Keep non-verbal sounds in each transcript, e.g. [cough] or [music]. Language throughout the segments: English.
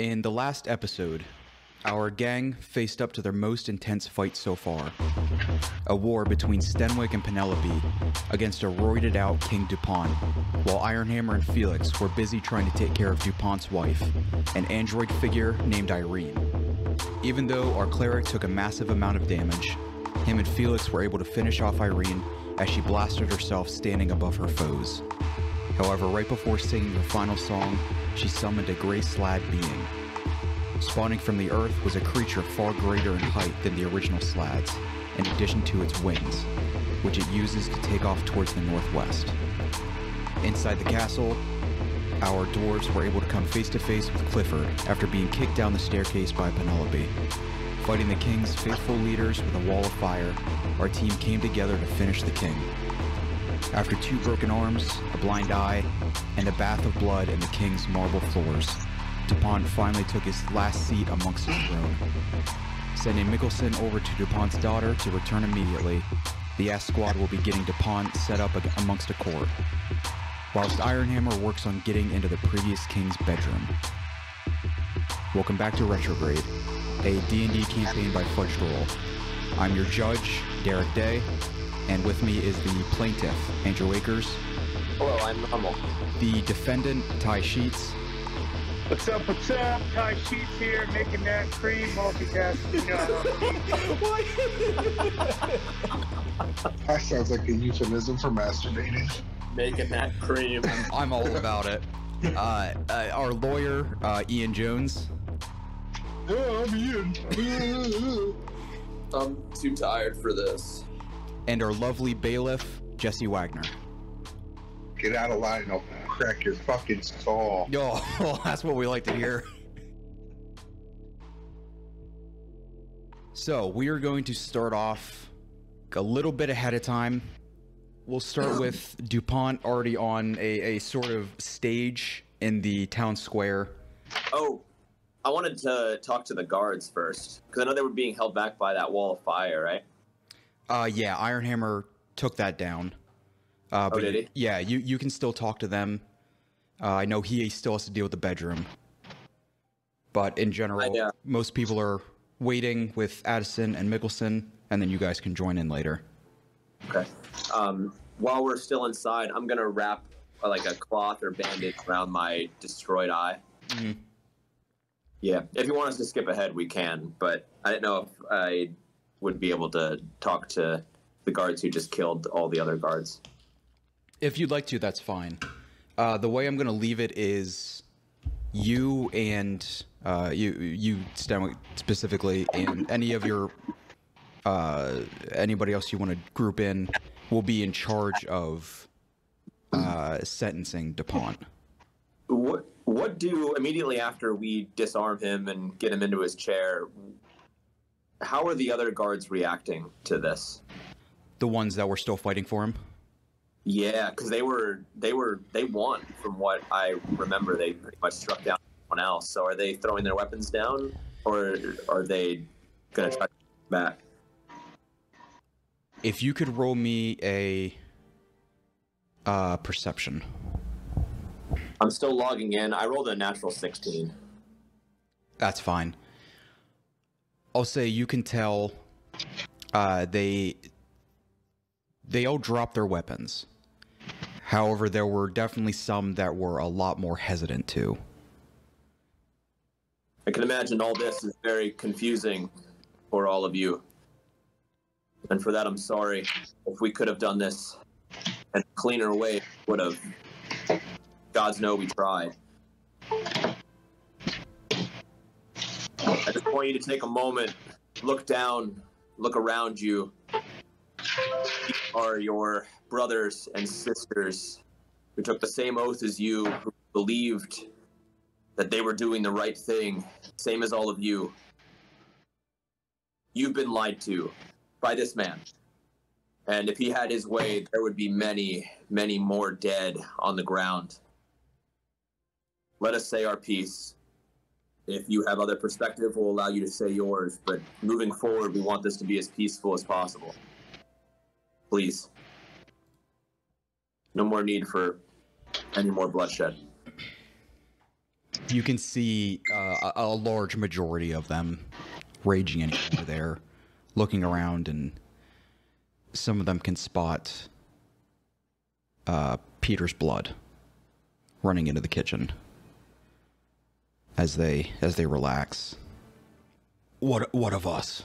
In the last episode, our gang faced up to their most intense fight so far a war between Stenwick and Penelope against a roided out King DuPont, while Ironhammer and Felix were busy trying to take care of DuPont's wife, an android figure named Irene. Even though our cleric took a massive amount of damage, him and Felix were able to finish off Irene as she blasted herself standing above her foes. However, right before singing her final song, she summoned a gray slad being. Spawning from the earth was a creature far greater in height than the original slads, in addition to its wings, which it uses to take off towards the northwest. Inside the castle, our dwarves were able to come face to face with Clifford after being kicked down the staircase by Penelope. Fighting the king's faithful leaders with a wall of fire, our team came together to finish the king. After two broken arms, a blind eye, and a bath of blood in the king's marble floors, DuPont finally took his last seat amongst his throne. Sending Mickelson over to DuPont's daughter to return immediately, the S Squad will be getting DuPont set up amongst a court, whilst Ironhammer works on getting into the previous king's bedroom. Welcome back to Retrograde, a D&D campaign by Fudged Roll. I'm your judge, Derek Day, and with me is the plaintiff, Andrew Akers, Hello, I'm Hummel. the defendant, Ty Sheets, What's up, what's up? Ty Sheets here, making that cream multitasking. You know how it is. That sounds like a euphemism for masturbating. Making that cream. I'm all about it. Uh, uh, our lawyer, uh, Ian Jones, Oh, I'm Ian. I'm too tired for this. and our lovely bailiff, Jesse Wagner. Get out of line, I'll crack your fucking skull. Yo, Oh, [laughs] that's what we like to hear. So, we are going to start off a little bit ahead of time. We'll start [coughs] with DuPont already on a, a sort of stage in the town square. Oh, I wanted to talk to the guards first because I know they were being held back by that wall of fire, right? Uh, yeah, Ironhammer took that down. Uh, but did he? Yeah, you, you can still talk to them. Uh, I know he still has to deal with the bedroom. But in general, I, uh, most people are waiting with Addison and Mickelson, and then you guys can join in later. Okay. Um, while we're still inside, I'm gonna wrap uh, like a cloth or bandage around my destroyed eye. Mhm. Yeah, if you want us to skip ahead, we can. But I didn't know if I would be able to talk to the guards who just killed all the other guards. If you'd like to, that's fine. Uh, the way I'm going to leave it is you and uh, you, you Stenwick specifically, and any of your uh, anybody else you want to group in will be in charge of uh, sentencing Dupont. What what do immediately after we disarm him and get him into his chair? How are the other guards reacting to this? The ones that were still fighting for him. Yeah, because they were they were they won from what I remember. They pretty much struck down someone else. So are they throwing their weapons down, or are they gonna try to back? If you could roll me a uh, perception. I'm still logging in. I rolled a natural 16. That's fine. I'll say you can tell uh, they they all dropped their weapons. However, there were definitely some that were a lot more hesitant to. I can imagine all this is very confusing for all of you. And for that, I'm sorry. If we could have done this in a cleaner way, would have. Gods know we tried. I just want you to take a moment, look down, look around you. These are your brothers and sisters who took the same oath as you, who believed that they were doing the right thing, same as all of you. You've been lied to by this man. And if he had his way, there would be many, many more dead on the ground. Let us say our piece. If you have other perspective, we'll allow you to say yours. But moving forward, we want this to be as peaceful as possible. Please. No more need for any more bloodshed. You can see uh, a, a large majority of them raging anymore there, looking around, and some of them can spot uh, Peter's blood running into the kitchen as they as they relax. What what of us?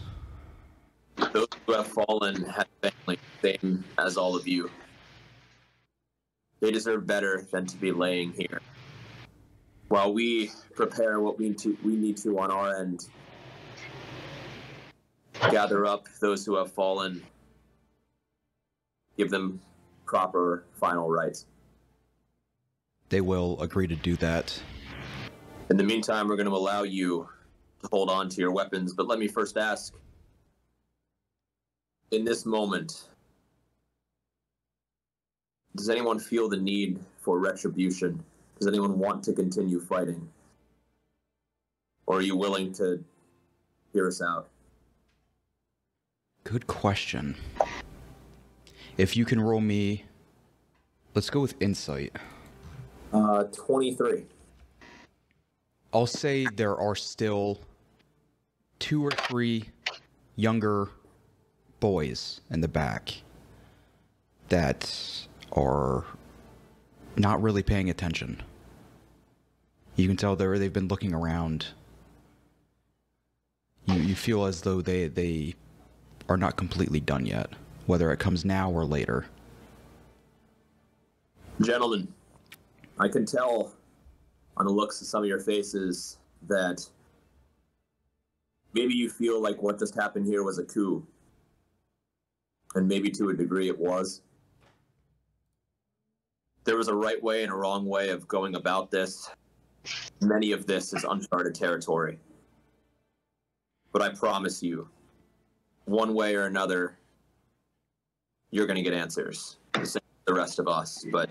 Those who have fallen have family, same as all of you. They deserve better than to be laying here. While we prepare what we need to, we need to on our end, gather up those who have fallen, give them proper final rites. They will agree to do that. In the meantime, we're going to allow you to hold on to your weapons, but let me first ask in this moment, does anyone feel the need for retribution? Does anyone want to continue fighting? Or are you willing to hear us out? Good question. If you can roll me, let's go with insight. Uh, 23. I'll say there are still two or three younger boys in the back that are not really paying attention. You can tell they've been looking around. You, you feel as though they, they are not completely done yet, whether it comes now or later. Gentlemen, I can tell on the looks of some of your faces that maybe you feel like what just happened here was a coup. And maybe to a degree it was. There was a right way and a wrong way of going about this. Many of this is uncharted territory. But I promise you, one way or another, you're going to get answers. The same the rest of us. But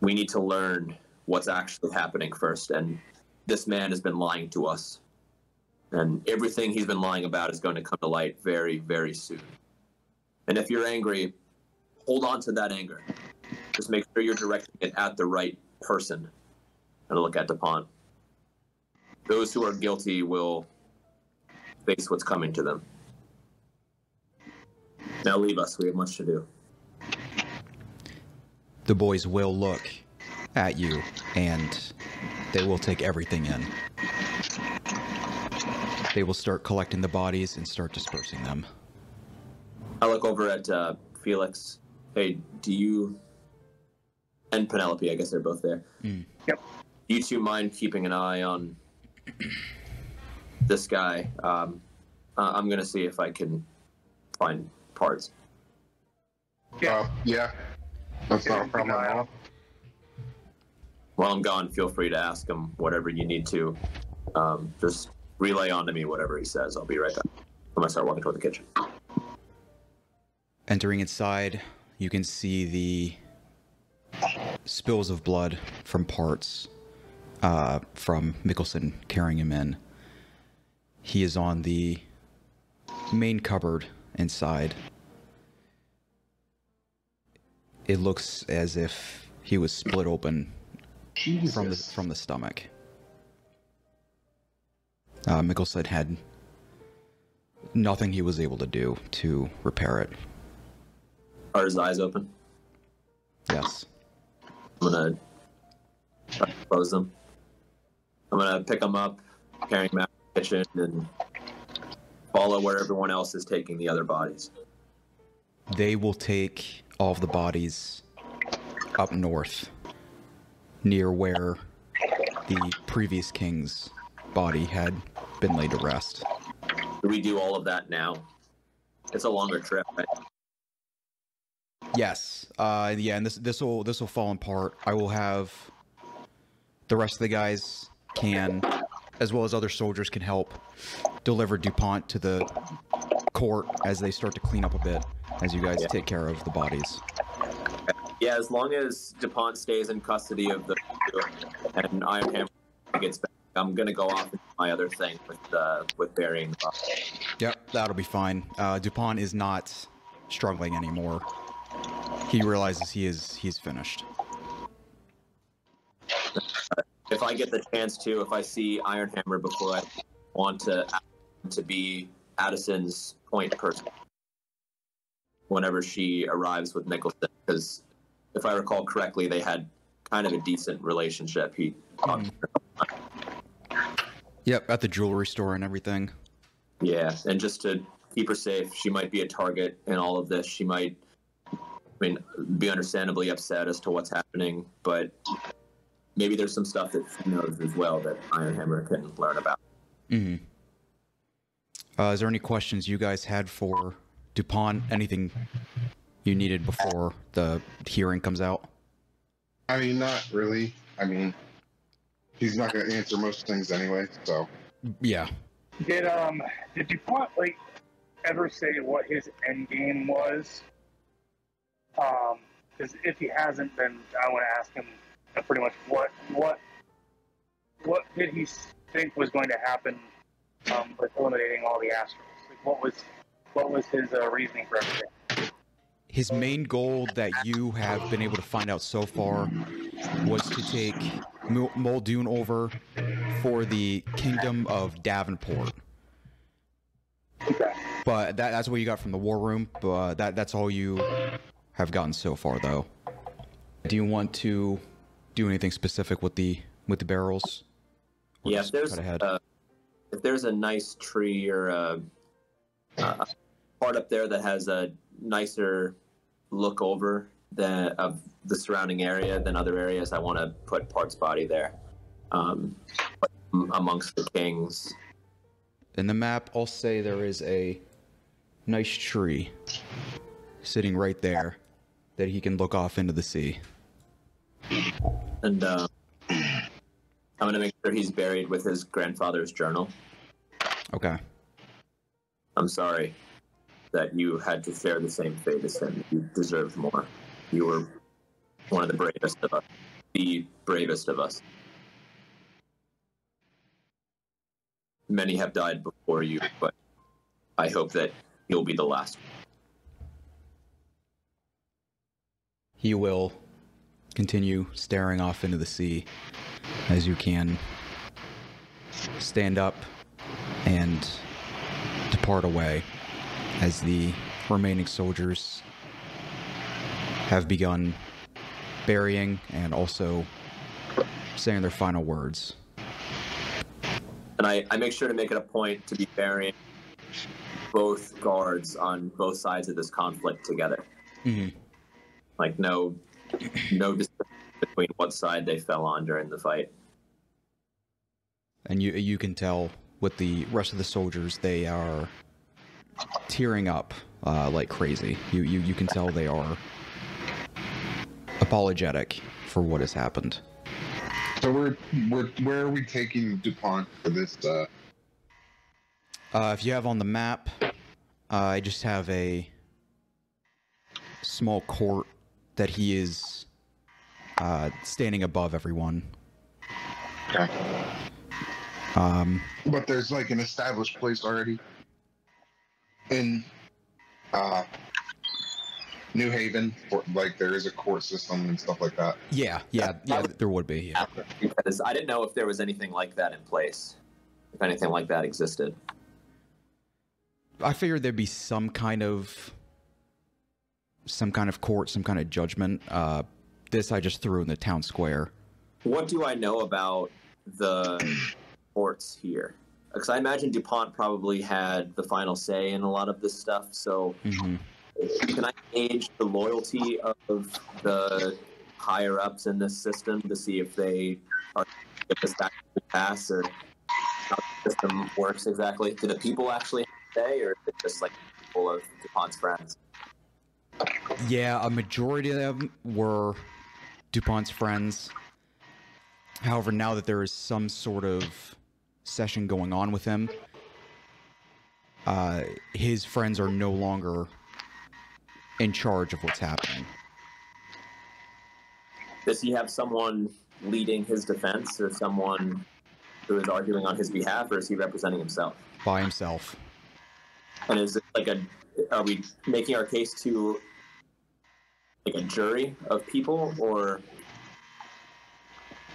we need to learn what's actually happening first. And this man has been lying to us. And everything he's been lying about is going to come to light very, very soon. And if you're angry, hold on to that anger. Just make sure you're directing it at the right person. And look at DuPont. Those who are guilty will face what's coming to them. Now leave us. We have much to do. The boys will look at you and they will take everything in. They will start collecting the bodies and start dispersing them. I look over at uh, Felix. Hey, do you and Penelope? I guess they're both there. Mm. Yep. Do you two mind keeping an eye on this guy? Um, uh, I'm gonna see if I can find parts. Yeah. Uh, yeah. That's Yeah, not a problem at all. While I'm gone, feel free to ask him whatever you need to. Um, just relay on to me whatever he says. I'll be right back. I'm gonna start walking toward the kitchen. Entering inside, you can see the spills of blood from parts uh, from Mickelson carrying him in. He is on the main cupboard inside. It looks as if he was split open Jesus. from the from the stomach. Uh, Mickelson had nothing he was able to do to repair it. Are his eyes open? Yes. I'm gonna try to close them. I'm gonna pick them up, carry them out to the kitchen, and follow where everyone else is taking the other bodies. They will take all of the bodies up north, near where the previous king's body had been laid to rest. Do we do all of that now? It's a longer trip. Right? Yes. Uh, yeah, and this this will this will fall in part. I will have the rest of the guys can, as well as other soldiers, can help deliver Dupont to the court as they start to clean up a bit. As you guys Yeah. take care of the bodies. Yeah, as long as Dupont stays in custody of the and Iron Hammer gets back, I'm gonna go off and do my other thing with uh, with burying. Yep, that'll be fine. Uh, Dupont is not struggling anymore. He realizes he is he's finished. if I get the chance to, if I see Ironhammer before I want to to be Addison's point person whenever she arrives with Mickelson, because if I recall correctly, they had kind of a decent relationship. He talked Yep, at the jewelry store and everything. Yeah, and just to keep her safe, she might be a target in all of this. She might, I mean, be understandably upset as to what's happening, but maybe there's some stuff that she knows as well that Iron Ironhammer can learn about. hmm Uh, is there any questions you guys had for Dupont? Anything you needed before the hearing comes out? I mean, not really. I mean, he's not going to answer most things anyway. So Yeah. Did um did Dupont like ever say what his end game was? Um, because if he hasn't, then I want to ask him uh, pretty much what what what did he think was going to happen um, with eliminating all the Astrals? Like what was what was his uh, reasoning for everything? His main goal that you have been able to find out so far was to take Mul- Muldoon over for the Kingdom of Davenport. Okay. But that, that's what you got from the war room. But that that's all you have gotten so far, though. Do you want to do anything specific with the with the barrels? Or yeah, if there's uh, if there's a nice tree or a, a part up there that has a nicer look over the of the surrounding area than other areas, I want to put parts body there, um, amongst the kings. In the map, I'll say there is a nice tree sitting right there that he can look off into the sea. And uh, I'm gonna make sure he's buried with his grandfather's journal. Okay. I'm sorry that you had to share the same fate as him. You deserved more. You were one of the bravest of us. The bravest of us. Many have died before you, but I hope that you'll be the last. He will continue staring off into the sea as you can stand up and depart away as the remaining soldiers have begun burying and also saying their final words. And I, I make sure to make it a point to be burying both guards on both sides of this conflict together. Mhm. Like no no distinction between what side they fell on during the fight. And you you can tell with the rest of the soldiers they are tearing up uh, like crazy. You, you you can tell they are apologetic for what has happened. so we're we're where are we taking Dupont for this? Uh, Uh, if you have on the map, uh, I just have a small court that he is uh, standing above everyone. okay. Um, But there's like an established place already in uh, New Haven, or, like there is a court system and stuff like that. yeah, yeah, yeah. There would be. Yeah. Because I didn't know if there was anything like that in place. If anything like that existed. I figured there'd be some kind of some kind of court, some kind of judgment. Uh, this I just threw in the town square. What do I know about the [coughs] courts here? Because I imagine DuPont probably had the final say in a lot of this stuff. So hmm can I gauge the loyalty of the higher ups in this system to see if they are if this back to pass or how the system works exactly? Do the people actually say, or is it just like people of DuPont's friends? Yeah, a majority of them were DuPont's friends. However, now that there is some sort of session going on with him, uh, his friends are no longer in charge of what's happening. Does he have someone leading his defense, or someone who is arguing on his behalf, or is he representing himself? by himself. And is it like a? Are we making our case to like a jury of people, or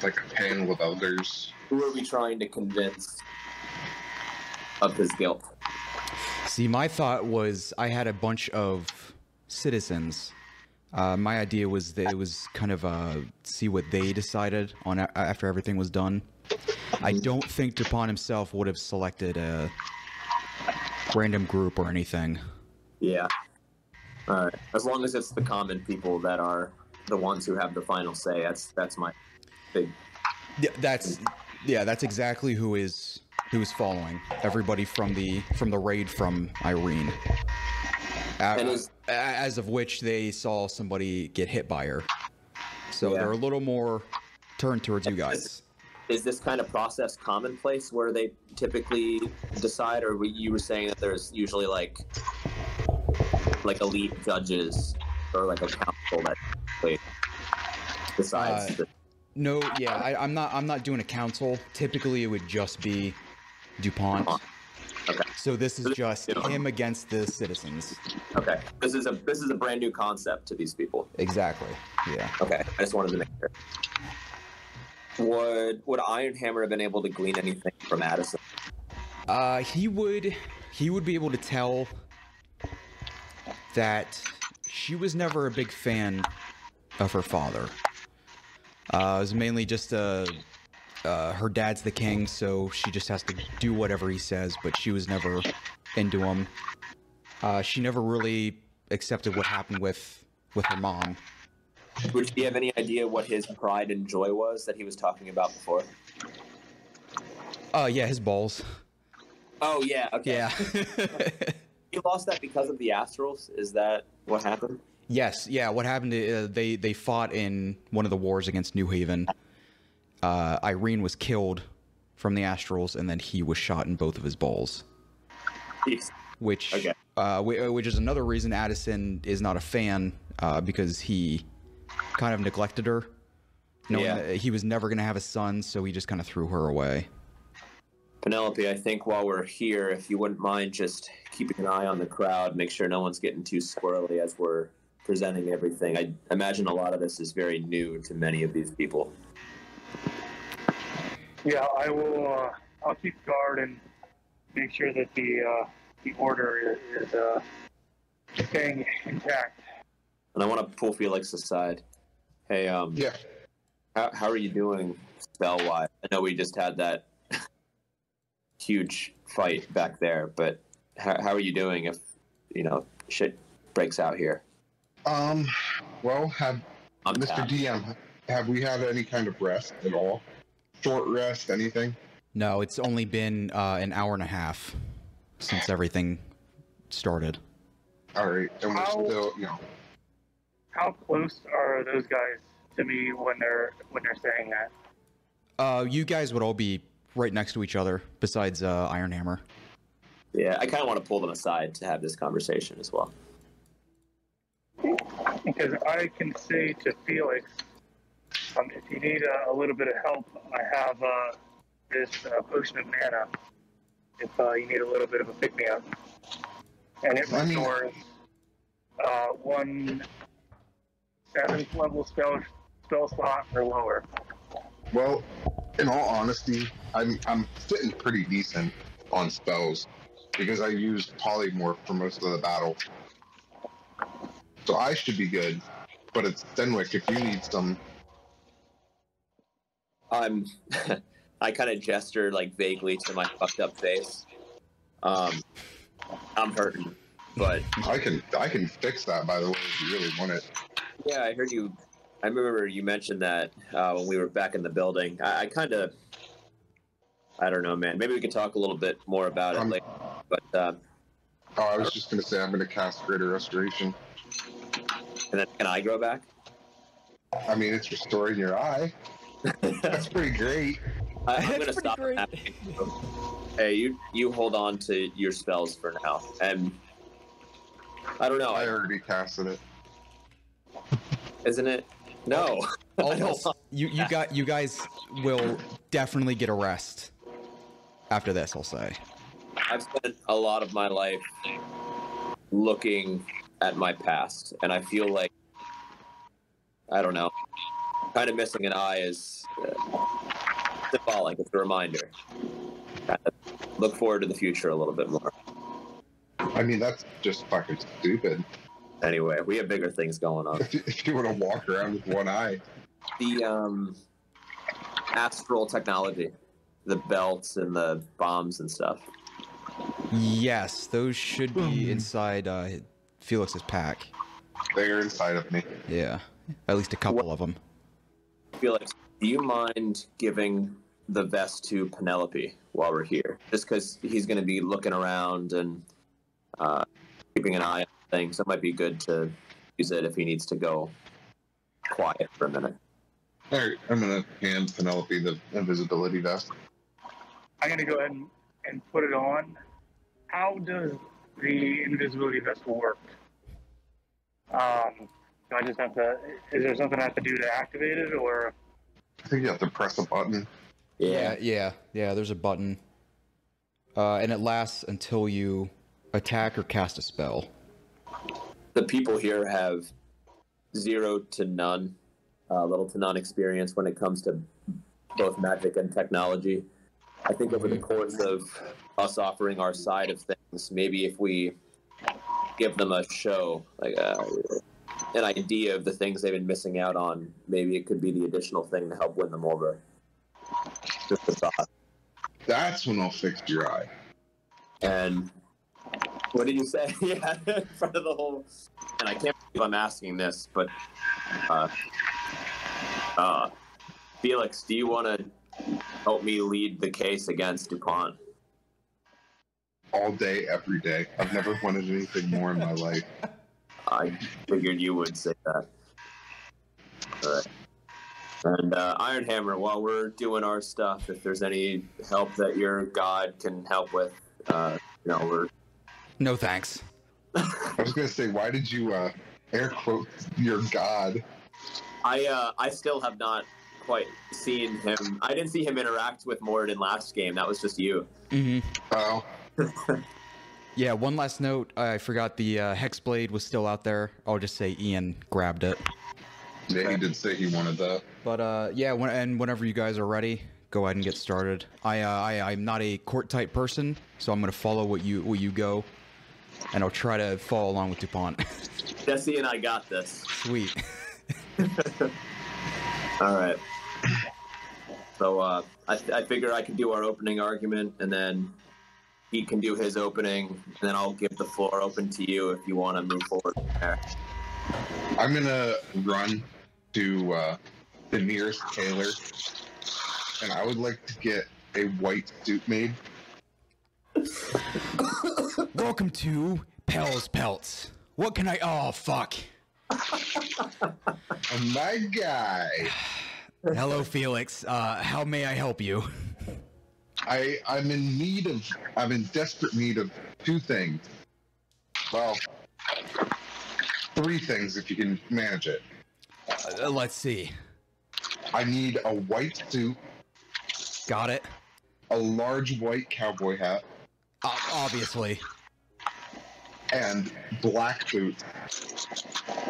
like a panel of elders. Who are we trying to convince of his guilt? See, my thought was I had a bunch of citizens. Uh, my idea was that it was kind of uh, see what they decided on a- after everything was done. I don't think Dupont himself would have selected a random group or anything. Yeah. Right. As long as it's the common people that are the ones who have the final say, that's that's my big. Yeah, that's yeah, that's exactly who is who is following everybody from the from the raid from Irene. A- And is- as of which they saw somebody get hit by her, so Yeah. they're a little more turned towards you guys. Is this kind of process commonplace where they typically decide, or you were saying that there's usually like like elite judges or like a council that like, decides? Uh, the- No, yeah, I, I'm not. I'm not doing a council. Typically, it would just be Dupont. Okay. So this is just him against the citizens. okay. This is a this is a brand new concept to these people. Exactly. Yeah. Okay, I just wanted to make sure. Would would Ironhammer have been able to glean anything from Addison? Uh, he would he would be able to tell that she was never a big fan of her father. Uh, it was mainly just uh, uh, her dad's the king, so she just has to do whatever he says. But she was never into him. Uh, she never really accepted what happened with with her mom. Would you have any idea what his pride and joy was that he was talking about before? Uh, yeah, his balls. Oh yeah, okay. Yeah. [laughs] [laughs] He lost that because of the Astrals. Is that what happened? Yes, yeah. What happened? Uh, they they fought in one of the wars against New Haven. Uh, Irene was killed from the Astrals, and then he was shot in both of his balls, Jeez. which Okay. uh, uh, which is another reason Addison is not a fan uh, because he kind of neglected her, Yeah. he was never going to have a son, so he just kind of threw her away. Penelope, I think while we're here, if you wouldn't mind just keeping an eye on the crowd, make sure no one's getting too squirrely as we're presenting everything. I imagine a lot of this is very new to many of these people. Yeah, I will. Uh, I'll keep guard and make sure that the uh, the order is, is uh, staying intact. And I want to pull Felix aside. Hey, um, Yeah. how, how are you doing spell wise? I know we just had that huge fight back there, but how, how are you doing if you know shit breaks out here? Um. Well, have I'm Mr. tapped. DM, have we had any kind of rest at all? Short rest, anything? No, it's only been uh, an hour and a half since everything started. All right, and we're How- still, you know, How close are those guys to me when they're when they're saying that? Uh, you guys would all be right next to each other, besides uh, Ironhammer. Yeah, I kind of want to pull them aside to have this conversation as well. Because I can say to Felix, um, if you need a, a little bit of help, I have uh, this uh, potion of mana. If uh, you need a little bit of a pick me up, and it I mean- restores uh, one seventh level spell spell slot or lower. well, in all honesty, I'm I'm sitting pretty decent on spells because I used polymorph for most of the battle, so I should be good. But it's Denwick. If you need some, I'm. [laughs] I kind of gesture like vaguely to my fucked up face. Um, I'm hurting, but I can I can fix that. By the way, if you really want it. yeah, I heard you. I remember you mentioned that uh, when we were back in the building. I, I kind of. I don't know, man. Maybe we could talk a little bit more about it Um, later. But uh, Oh, I was just gonna say I'm gonna cast Greater Restoration. and then can I grow back? I mean, it's restoring your eye. That's [laughs] pretty great. I, I'm gonna stop. Hey, you you hold on to your spells for now, and I don't know. I I, already casted it. isn't it? No. [laughs] Almost. You you got you guys will definitely get a rest after this. I'll say. I've spent a lot of my life looking at my past, and I feel like I don't know. kind of missing an eye is uh, symbolic. It's a reminder. Kind of look forward to the future a little bit more. I mean, that's just fucking stupid. Anyway, we have bigger things going on. If you, if want to walk around with one eye, The um, astral technology, the belts and the bombs and stuff. Yes, those should be inside uh, Felix's pack. they're inside of me. Yeah, at least a couple of them. Felix, do you mind giving the vest to Penelope while we're here? Just because he's going to be looking around and uh, keeping an eye on things. It might be good to use it if he needs to go quiet for a minute. All right, I'm gonna hand Penelope the invisibility vest. I'm gonna go ahead and, and put it on. How does the invisibility vest work? Um, do I just have to? Is there something I have to do to activate it, or I think you have to press a button. Yeah, yeah, yeah. There's a button, uh, and it lasts until you attack or cast a spell. The people here have zero to none, uh, little to none experience when it comes to both magic and technology. I think over the course of us offering our side of things, maybe if we give them a show, like uh, an idea of the things they've been missing out on, maybe it could be the additional thing to help win them over. Just a thought. That's when I'll fix your eye. And what did you say? [laughs] yeah, in front of the whole. And I can't believe I'm asking this, but uh, uh, Felix, do you want to help me lead the case against Dupont? All day, every day. I've never wanted anything more in my life. I figured you would say that. All right. And uh, Iron Hammer, while we're doing our stuff, if there's any help that your god can help with, uh, you know, we're No thanks. I was gonna say, why did you uh, air quote your god? I uh, I still have not quite seen him. I didn't see him interact with Moradin last game. That was just you. hmm Oh, [laughs] Yeah. One last note. I forgot the uh, hex blade was still out there. I'll just say Ian grabbed it. yeah, he did say he wanted that. But uh, yeah, when, and whenever you guys are ready, go ahead and get started. I, uh, I I'm not a court type person, so I'm gonna follow what you what you go, and I'll try to follow along with Dupont. [laughs] Jesse and I got this. Sweet. [laughs] [laughs] All right. So uh, I, I figure I can do our opening argument, and then he can do his opening, and then I'll give the floor open to you if you want to move forward there. I'm gonna run to uh, the nearest tailor, and I would like to get a white suit made. Welcome to Pell's Pelts. What can I? Oh fuck. [laughs] My guy. Hello, Felix. Uh, how may I help you? I I'm in need of I'm in desperate need of two things. Well, three things if you can manage it. Uh, let's see. I need a white suit, Got it. a large white cowboy hat, obviously. and black boots,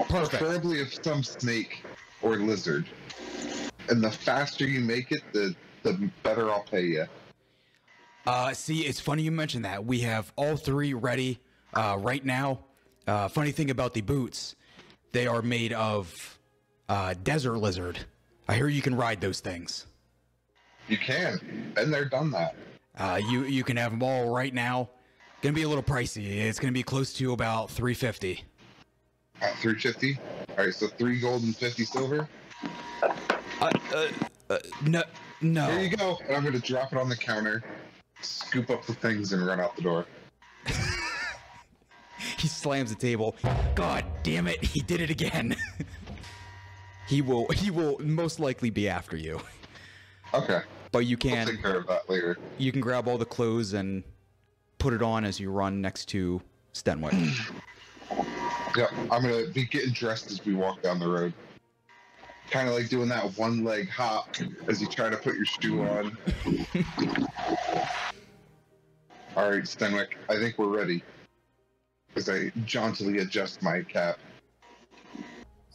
Perfect. preferably of some snake or lizard. And the faster you make it, the the better I'll pay you. Uh, see, it's funny you mentioned that. We have all three ready uh, right now. Uh, funny thing about the boots, they are made of uh, desert lizard. I hear you can ride those things. You can. Been there, done that. Uh, you you can have them all right now. Gonna be a little pricey. It's gonna be close to about three fifty. At 350. All right, so three gold and 50 silver. Uh, uh, uh, no, no. Here you go. And I'm gonna drop it on the counter, scoop up the things, and run out the door. [laughs] He slams the table. God damn it! He did it again. [laughs] he will. He will most likely be after you. Okay, But you we'll can take care of that later. you can grab all the clothes and put it on as you run next to Stenwick. [clears throat] Yeah, I'm gonna be getting dressed as we walk down the road. Kind of like doing that one leg hop as you try to put your shoe on. [laughs] All right, Stenwick, I think we're ready. As I jauntily adjust my cap.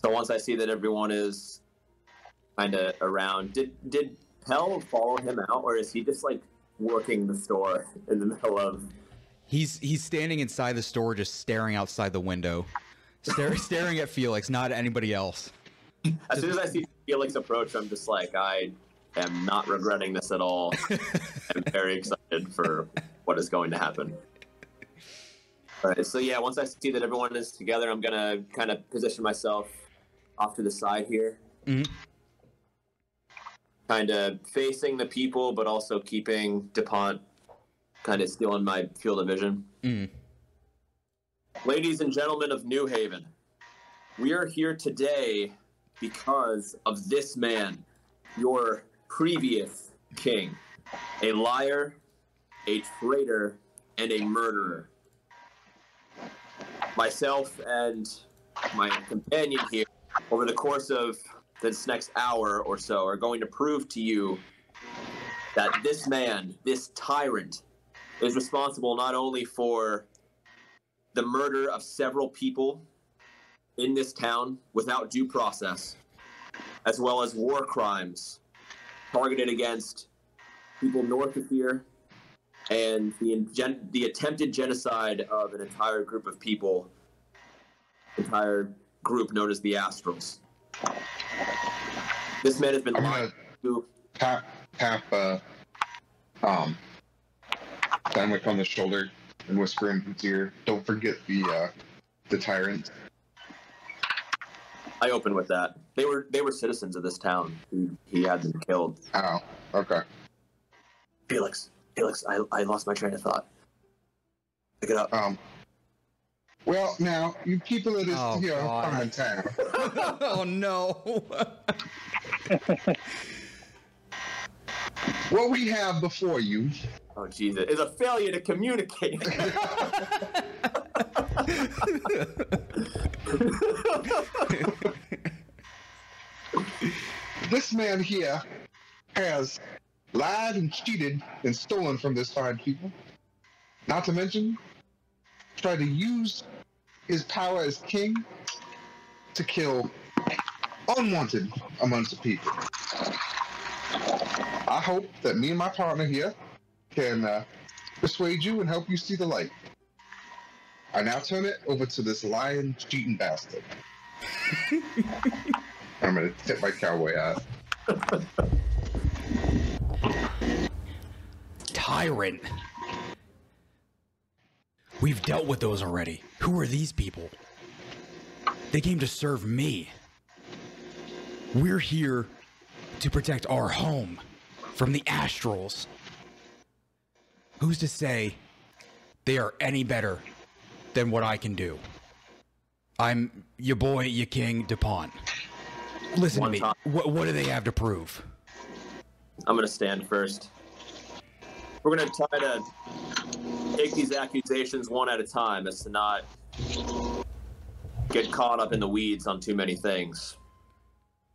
So once I see that everyone is kind of around. Did did Pell follow him out, or is he just like working the store in the middle of? He's he's standing inside the store, just staring outside the window, Stare, [laughs] staring at Felix, not at anybody else. As soon as I see Felix approach, I'm just like, I am not regretting this at all. I'm [laughs] very excited for what is going to happen. All right, so yeah, once I see that everyone is together, I'm gonna kind of position myself off to the side here, Mhm. Kind of facing the people, but also keeping Dupont kind of still in my field of vision. Mm. Ladies and gentlemen of New Haven, we are here today because of this man, your previous king, a liar, a traitor, and a murderer. Myself and my companion here, over the course of this next hour or so, are going to prove to you that this man, this tyrant, is responsible not only for the murder of several people in this town without due process, as well as war crimes targeted against people north of here, and the, the attempted genocide of an entire group of people, entire group known as the Astrals. This man has been I'm lying to. tap tap uh, um, Stenwick on the shoulder and whisper in his ear. Don't forget the uh, the tyrant. I open with that. They were they were citizens of this town. He, he had them killed. Oh, okay. Felix, Felix, I, I lost my train of thought. Pick it up. Um. Well, now you people of this Oh, here God. fine town. [laughs] [laughs] oh no! [laughs] What we have before you Oh Jesus! Is a failure to communicate. This man here has lied and cheated and stolen from this fine people. Not to mention, tried to use his power as king to kill unwanted amongst the people. I hope that me and my partner here can uh, persuade you and help you see the light. I now turn it over to this lying, cheating bastard. [laughs] I'm gonna tip my cowboy hat. Tyrant. We've dealt with those already. Who are these people? They came to serve me. We're here to protect our home from the Astrals. Who's to say they are any better than what I can do? I'm your boy, your king, DuPont. Listen One to me. time. What, what do they have to prove? I'm gonna stand first. We're gonna try to take these accusations one at a time, as to not get caught up in the weeds on too many things.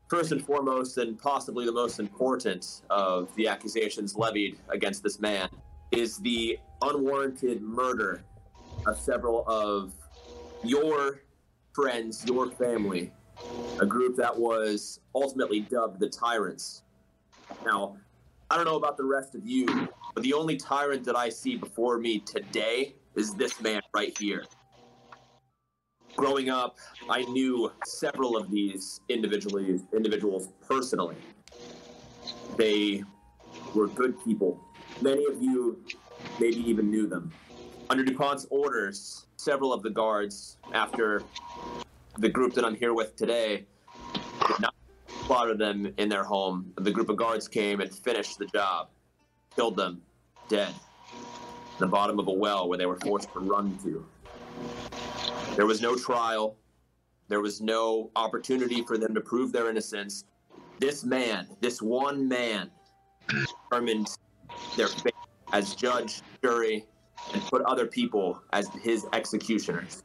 First and foremost, and possibly the most important of the accusations levied against this man, is the unwarranted murder of several of your friends, your family, a group that was ultimately dubbed the Tyrants. Now, I don't know about the rest of you, but the only tyrant that I see before me today is this man right here. Growing up, I knew several of these individuals personally. They were good people. Many of you maybe even knew them. Under DuPont's orders, several of the guards, after the group that I'm here with today, did not slaughter them in their home. The group of guards came and finished the job, killed them dead in the bottom of a well where they were forced to run to. There was no trial. There was no opportunity for them to prove their innocence. This man, this one man, determined their fate as judge, jury, and put other people as his executioners.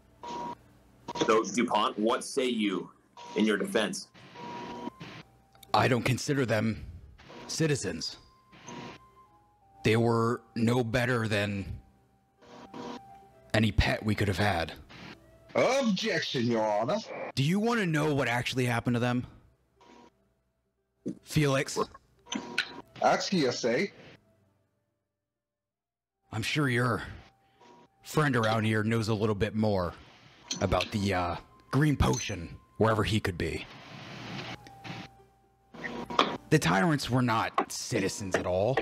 So, DuPont, what say you in your defense? I don't consider them citizens. They were no better than any pet we could have had. Objection, Your Honor. Do you want to know what actually happened to them? Felix, That's hearsay. I'm sure your friend around here knows a little bit more about the uh, green potion, wherever he could be. The tyrants were not citizens at all.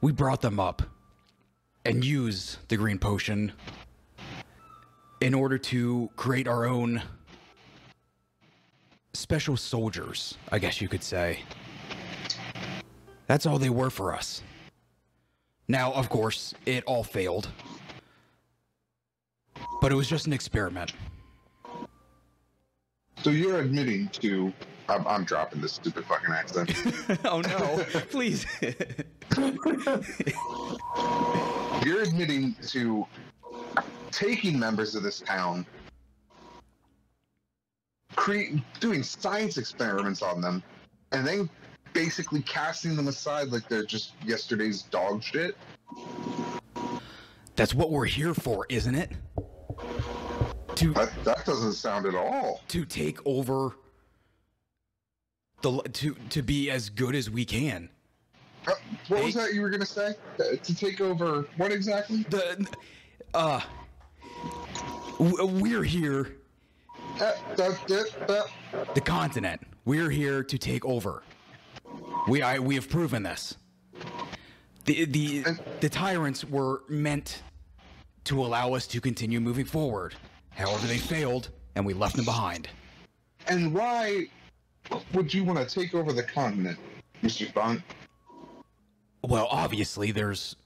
We brought them up and used the green potion in order to create our own special soldiers, I guess you could say. That's all they were for us. Now, of course, it all failed. But it was just an experiment. So you're admitting to. I'm, I'm dropping this stupid fucking accent. [laughs] oh no, [laughs] please. You're admitting to taking members of this town, cre- doing science experiments on them, and then basically casting them aside like they're just yesterday's dog shit. That's what we're here for, isn't it? To That that doesn't sound at all. to take over the to to be as good as we can. Uh, what was that you were gonna say? Uh, To take over what exactly? The uh we're here Uh, the continent. We're here to take over. We I, we have proven this. The the the tyrants were meant to allow us to continue moving forward. However, they failed, and we left them behind. And why would you want to take over the continent, Mr. Bunt? Well, obviously, there's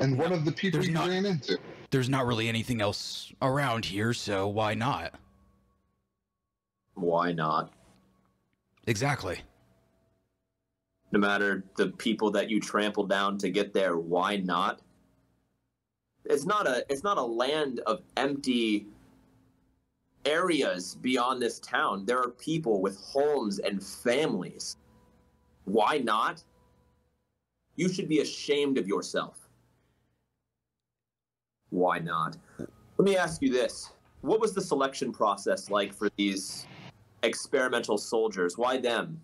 And one of the people you not- ran into. there's not really anything else around here, so why not? Why not? Exactly. No matter the people that you trample down to get there, why not? It's not a it's not a land of empty areas beyond this town. There are people with homes and families. Why not? You should be ashamed of yourself. Why not? Let me ask you this. What was the selection process like for these experimental soldiers? Why them?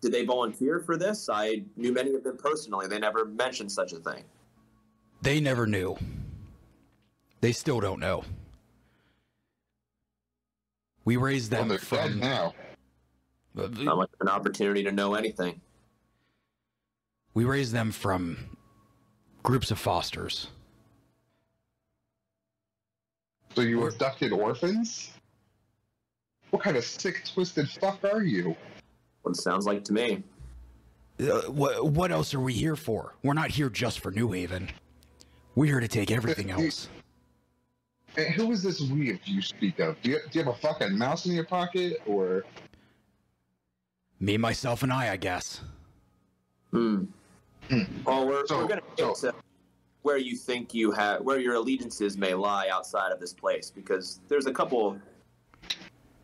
Did they volunteer for this? I knew many of them personally. They never mentioned such a thing. They never knew. They still don't know. We raised them they're dead from. now. Not much of an opportunity to know anything. We raised them from groups of fosters. So you Or- abducted orphans? What kind of sick, twisted fuck are you? What it sounds like to me. Uh, what, what else are we here for? We're not here just for New Haven. We're here to take everything [laughs] else. And who is this we you speak of? Do you, do you have a fucking mouse in your pocket, or Me, myself, and I, I guess. Hmm. Hmm. Well, we're, So- we're going to get so- to where you think you have, where your allegiances may lie outside of this place, because there's a couple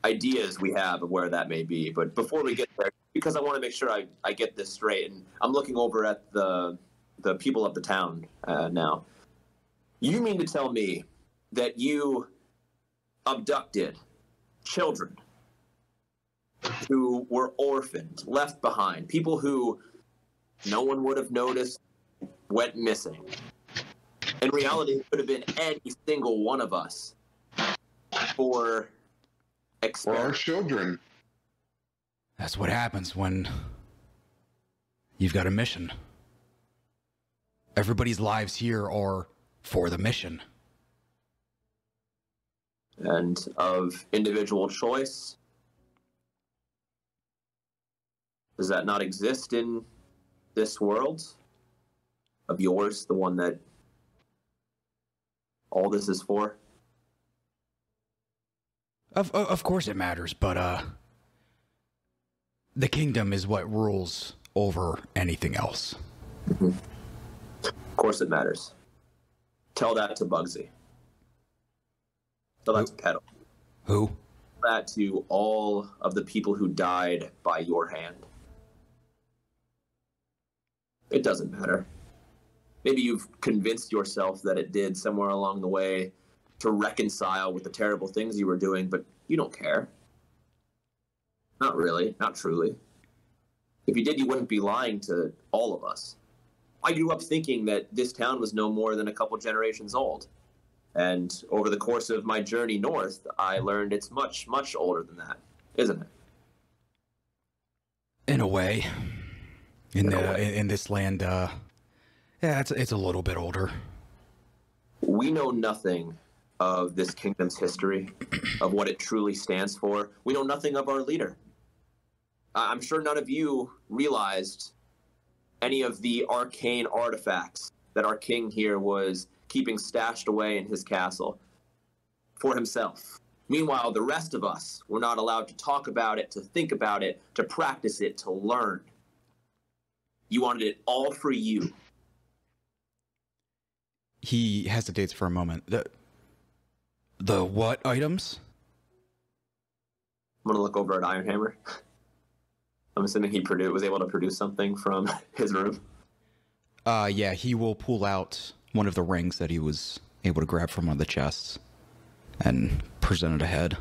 ideas we have of where that may be. But before we get there, because I want to make sure I, I get this straight, and I'm looking over at the the people of the town uh, now. You mean to tell me that you abducted children who were orphaned, left behind, people who no one would have noticed went missing. In reality, it could have been any single one of us for or our children? That's what happens when you've got a mission. Everybody's lives here are for the mission. And of individual choice. Does that not exist in this world of yours, the one that all this is for? Of, of course it matters, but uh the kingdom is what rules over anything else. Of course, it matters. Tell that to Bugsy. Tell that to Petal. Who? That to all of the people who died by your hand. It doesn't matter. Maybe you've convinced yourself that it did somewhere along the way to reconcile with the terrible things you were doing, but you don't care. Not really. Not truly. If you did, you wouldn't be lying to all of us. I grew up thinking that this town was no more than a couple generations old. And over the course of my journey north, I learned it's much, much older than that, isn't it? In a way. In In the way. in this land, uh, yeah, it's it's a little bit older. We know nothing of this kingdom's history, [clears throat] of what it truly stands for. We know nothing of our leader. I'm sure none of you realized any of the arcane artifacts that our king here was keeping stashed away in his castle for himself. Meanwhile, the rest of us were not allowed to talk about it, to think about it, to practice it, to learn. You wanted it all for you. He hesitates for a moment. The the what items? I'm gonna look over at Ironhammer. I'm assuming he produ- was able to produce something from [laughs] his room. Uh, yeah, he will pull out one of the rings that he was able to grab from one of the chests and present it ahead.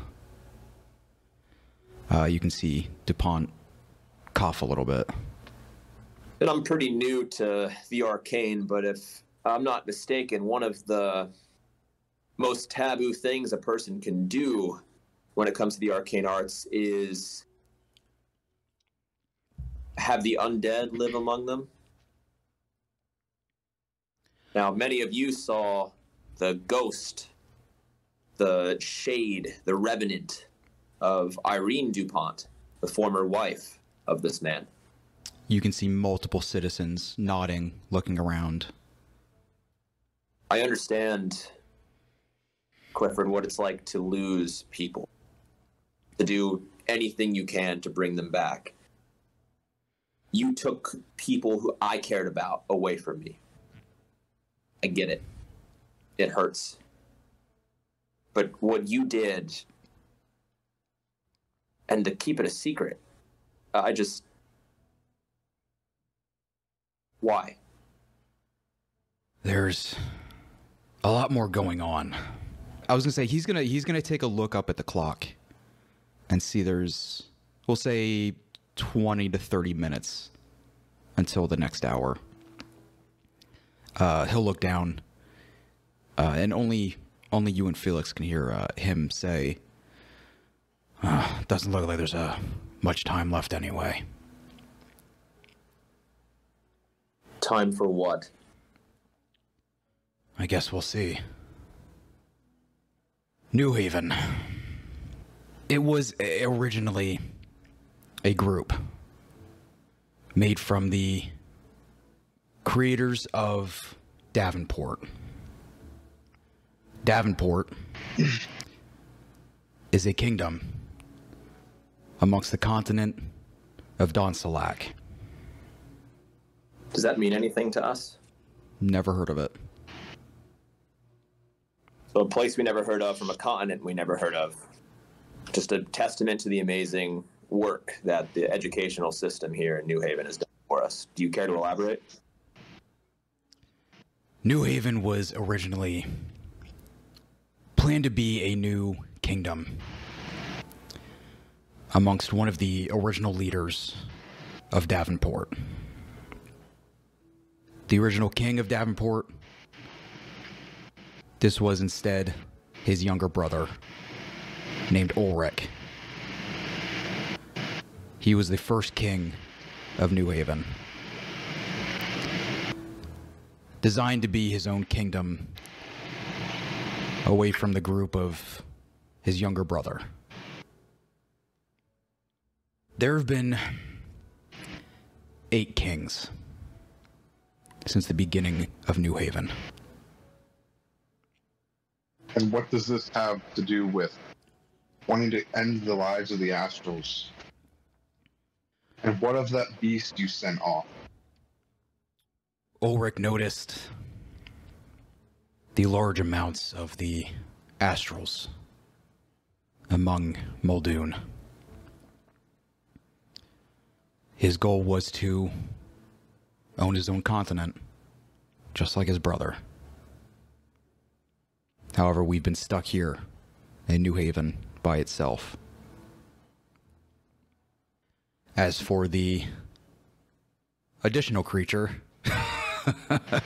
Uh, you can see Dupont cough a little bit. And I'm pretty new to the arcane, but if I'm not mistaken, one of the most taboo things a person can do when it comes to the arcane arts is have the undead live among them. Now, many of you saw the ghost, the shade, the revenant of Irene DuPont, the former wife of this man. You can see multiple citizens nodding, looking around. I understand, Clifford, what it's like to lose people, to do anything you can to bring them back. You took people who I cared about away from me. I get it. It hurts. But what you did, and to keep it a secret, uh, I just. Why? There's a lot more going on. I was gonna say he's gonna he's gonna take a look up at the clock and see there's we'll say twenty to thirty minutes until the next hour. Uh, he'll look down, uh, and only only you and Felix can hear uh, him say, uh, "Doesn't look like there's uh, much time left anyway." Time for what? I guess we'll see. New Haven. It was originally a group made from the creators of Davenport. Davenport is a kingdom amongst the continent of Don Salak. Does that mean anything to us? Never heard of it. So a place we never heard of from a continent we never heard of. Just a testament to the amazing work that the educational system here in New Haven has done for us. Do you care to elaborate? New Haven was originally planned to be a new kingdom amongst one of the original leaders of Davenport. The original king of Davenport. This was instead his younger brother named Ulrich. He was the first king of New Haven designed to be his own kingdom away from the group of his younger brother. There have been eight kings since the beginning of New Haven. And what does this have to do with wanting to end the lives of the Astrals? And what of that beast you sent off? Ulrich noticed the large amounts of the astrals among Muldoon. His goal was to own his own continent, just like his brother. However, we've been stuck here in New Haven by itself. As for the additional creature, [laughs] [laughs]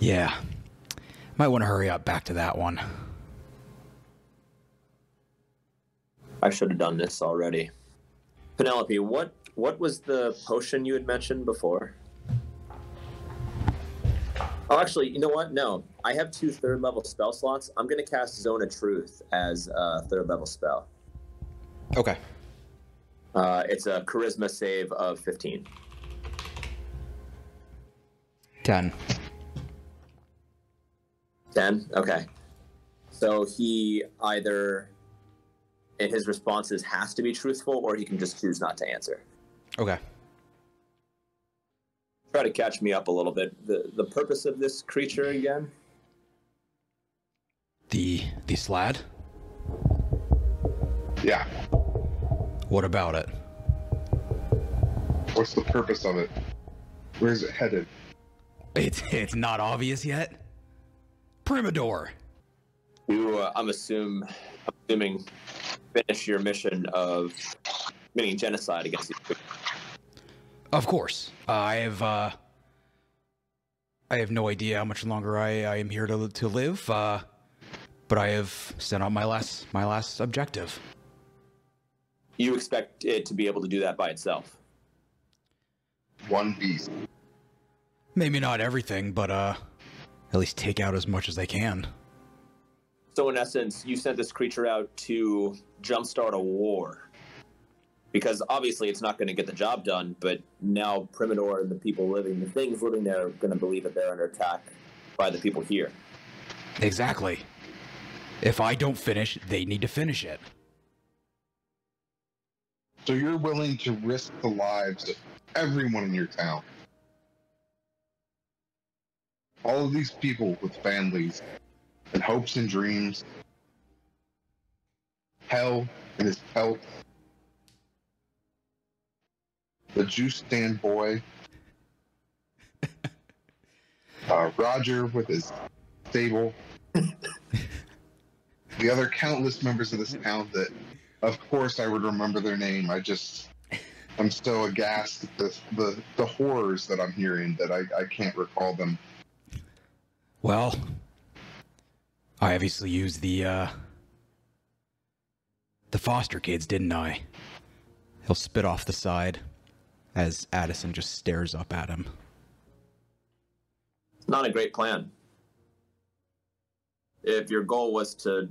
yeah, might want to hurry up back to that one. I should have done this already. Penelope, what what was the potion you had mentioned before? Oh, actually, you know what? No, I have two third level spell slots. I'm going to cast Zone of Truth as a third level spell. Okay. Uh, it's a charisma save of 15. 10. 10? Okay. So he either, in his responses, has to be truthful or he can just choose not to answer. Okay. Try to catch me up a little bit. The, the purpose of this creature again? The the slaad? Yeah. What about it? What's the purpose of it? Where's it headed? It's it's not obvious yet. Primador. You, uh, I'm assume, assuming, finish your mission of committing genocide against these creatures. Of course. Uh, I have uh I have no idea how much longer I, I am here to to live. Uh but I have sent out my last my last objective. You expect it to be able to do that by itself. One beast. Maybe not everything, but uh at least take out as much as they can. So, in essence, you sent this creature out to jumpstart a war. Because obviously it's not going to get the job done, but now Primador and the people living, the things living there, are going to believe that they're under attack by the people here. Exactly. If I don't finish, they need to finish it. So you're willing to risk the lives of everyone in your town. All of these people with families and hopes and dreams. Hell and his pelt. The juice stand boy. [laughs] uh, Roger with his stable. the other countless members of this town that of course I would remember their name. I just I'm so aghast at the the, the horrors that I'm hearing that I, I can't recall them. Well, I obviously used the uh the foster kids, didn't I? He'll spit off the side as Addison just stares up at him. Not a great plan. If your goal was to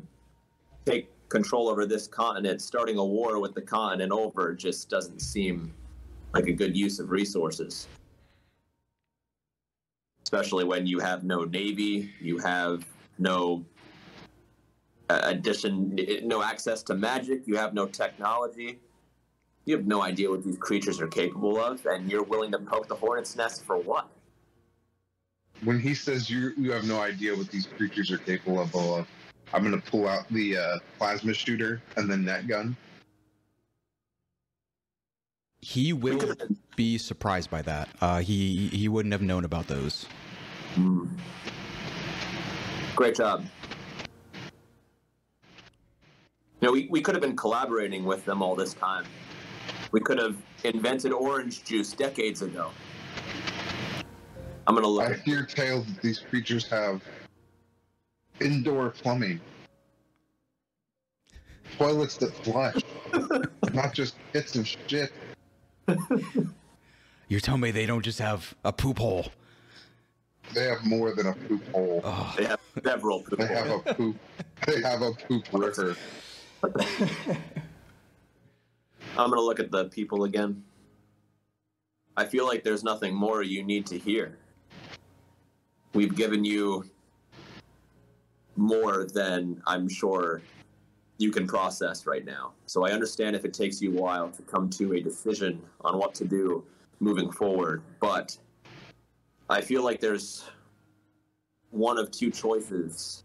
take control over this continent, starting a war with the continent over just doesn't seem like a good use of resources. Especially when you have no navy, you have no uh, addition, no access to magic, you have no technology. You have no idea what these creatures are capable of, and you're willing to poke the hornet's nest for what? When he says you you have no idea what these creatures are capable of, I'm gonna pull out the uh, plasma shooter and the net gun. He will be surprised by that. Uh, he he wouldn't have known about those. Hmm. Great job. You know, we, we could have been collaborating with them all this time. We could have invented orange juice decades ago. I'm gonna look. I hear tales that these creatures have indoor plumbing, toilets that flush, [laughs] not just pits of shit. You're telling me they don't just have a poop hole? They have more than a poop hole. Ugh. They have several people. They have a poop. They have a poop river. [laughs] I'm gonna look at the people again. I feel like there's nothing more you need to hear. We've given you more than I'm sure you can process right now. So I understand if it takes you a while to come to a decision on what to do moving forward, but I feel like there's one of two choices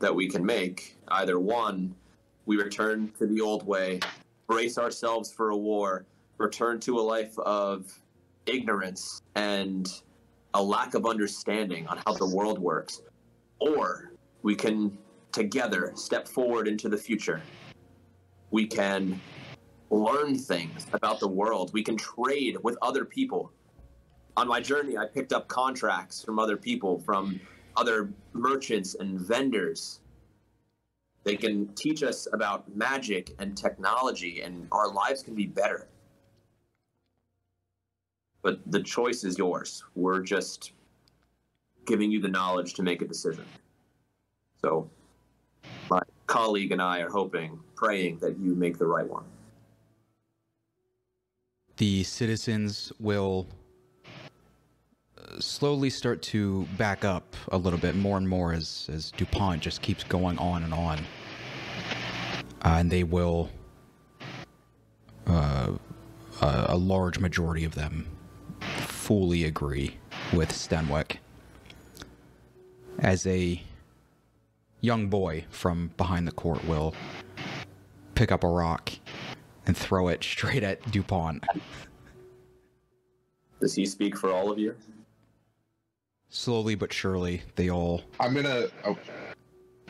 that we can make. Either one, we return to the old way, brace ourselves for a war, return to a life of ignorance and a lack of understanding on how the world works, or we can together step forward into the future We can learn things about the world. We can trade with other people. On my journey, I picked up contracts from other people, from other merchants and vendors. They can teach us about magic and technology, and our lives can be better. But the choice is yours. We're just giving you the knowledge to make a decision. So, my colleague and I are hoping, praying that you make the right one. The citizens will slowly start to back up a little bit more and more as, as DuPont just keeps going on and on. Uh, and they will, uh, a, a large majority of them, fully agree with Stenwick. As a young boy from behind the court will pick up a rock and throw it [laughs] straight at DuPont. Does he speak for all of you? Slowly but surely, they all. I'm gonna. Oh,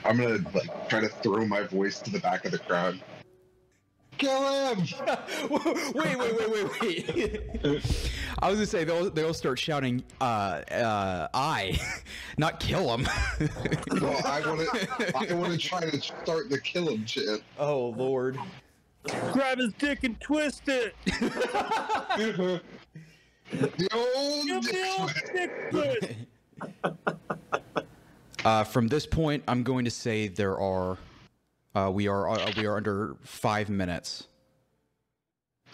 I'm gonna like try to throw my voice to the back of the crowd. Kill him! [laughs] wait, wait, wait, wait, wait. [laughs] I was gonna say they'll they'll start shouting, uh, uh, "I," [laughs] not kill him. well, I want to. I want to try to start the kill him chant. Oh Lord! Grab his dick and twist it. the old Give me dick old twist. dick twist. [laughs] Uh, from this point, I'm going to say there are. Uh, we are uh, we are under five minutes.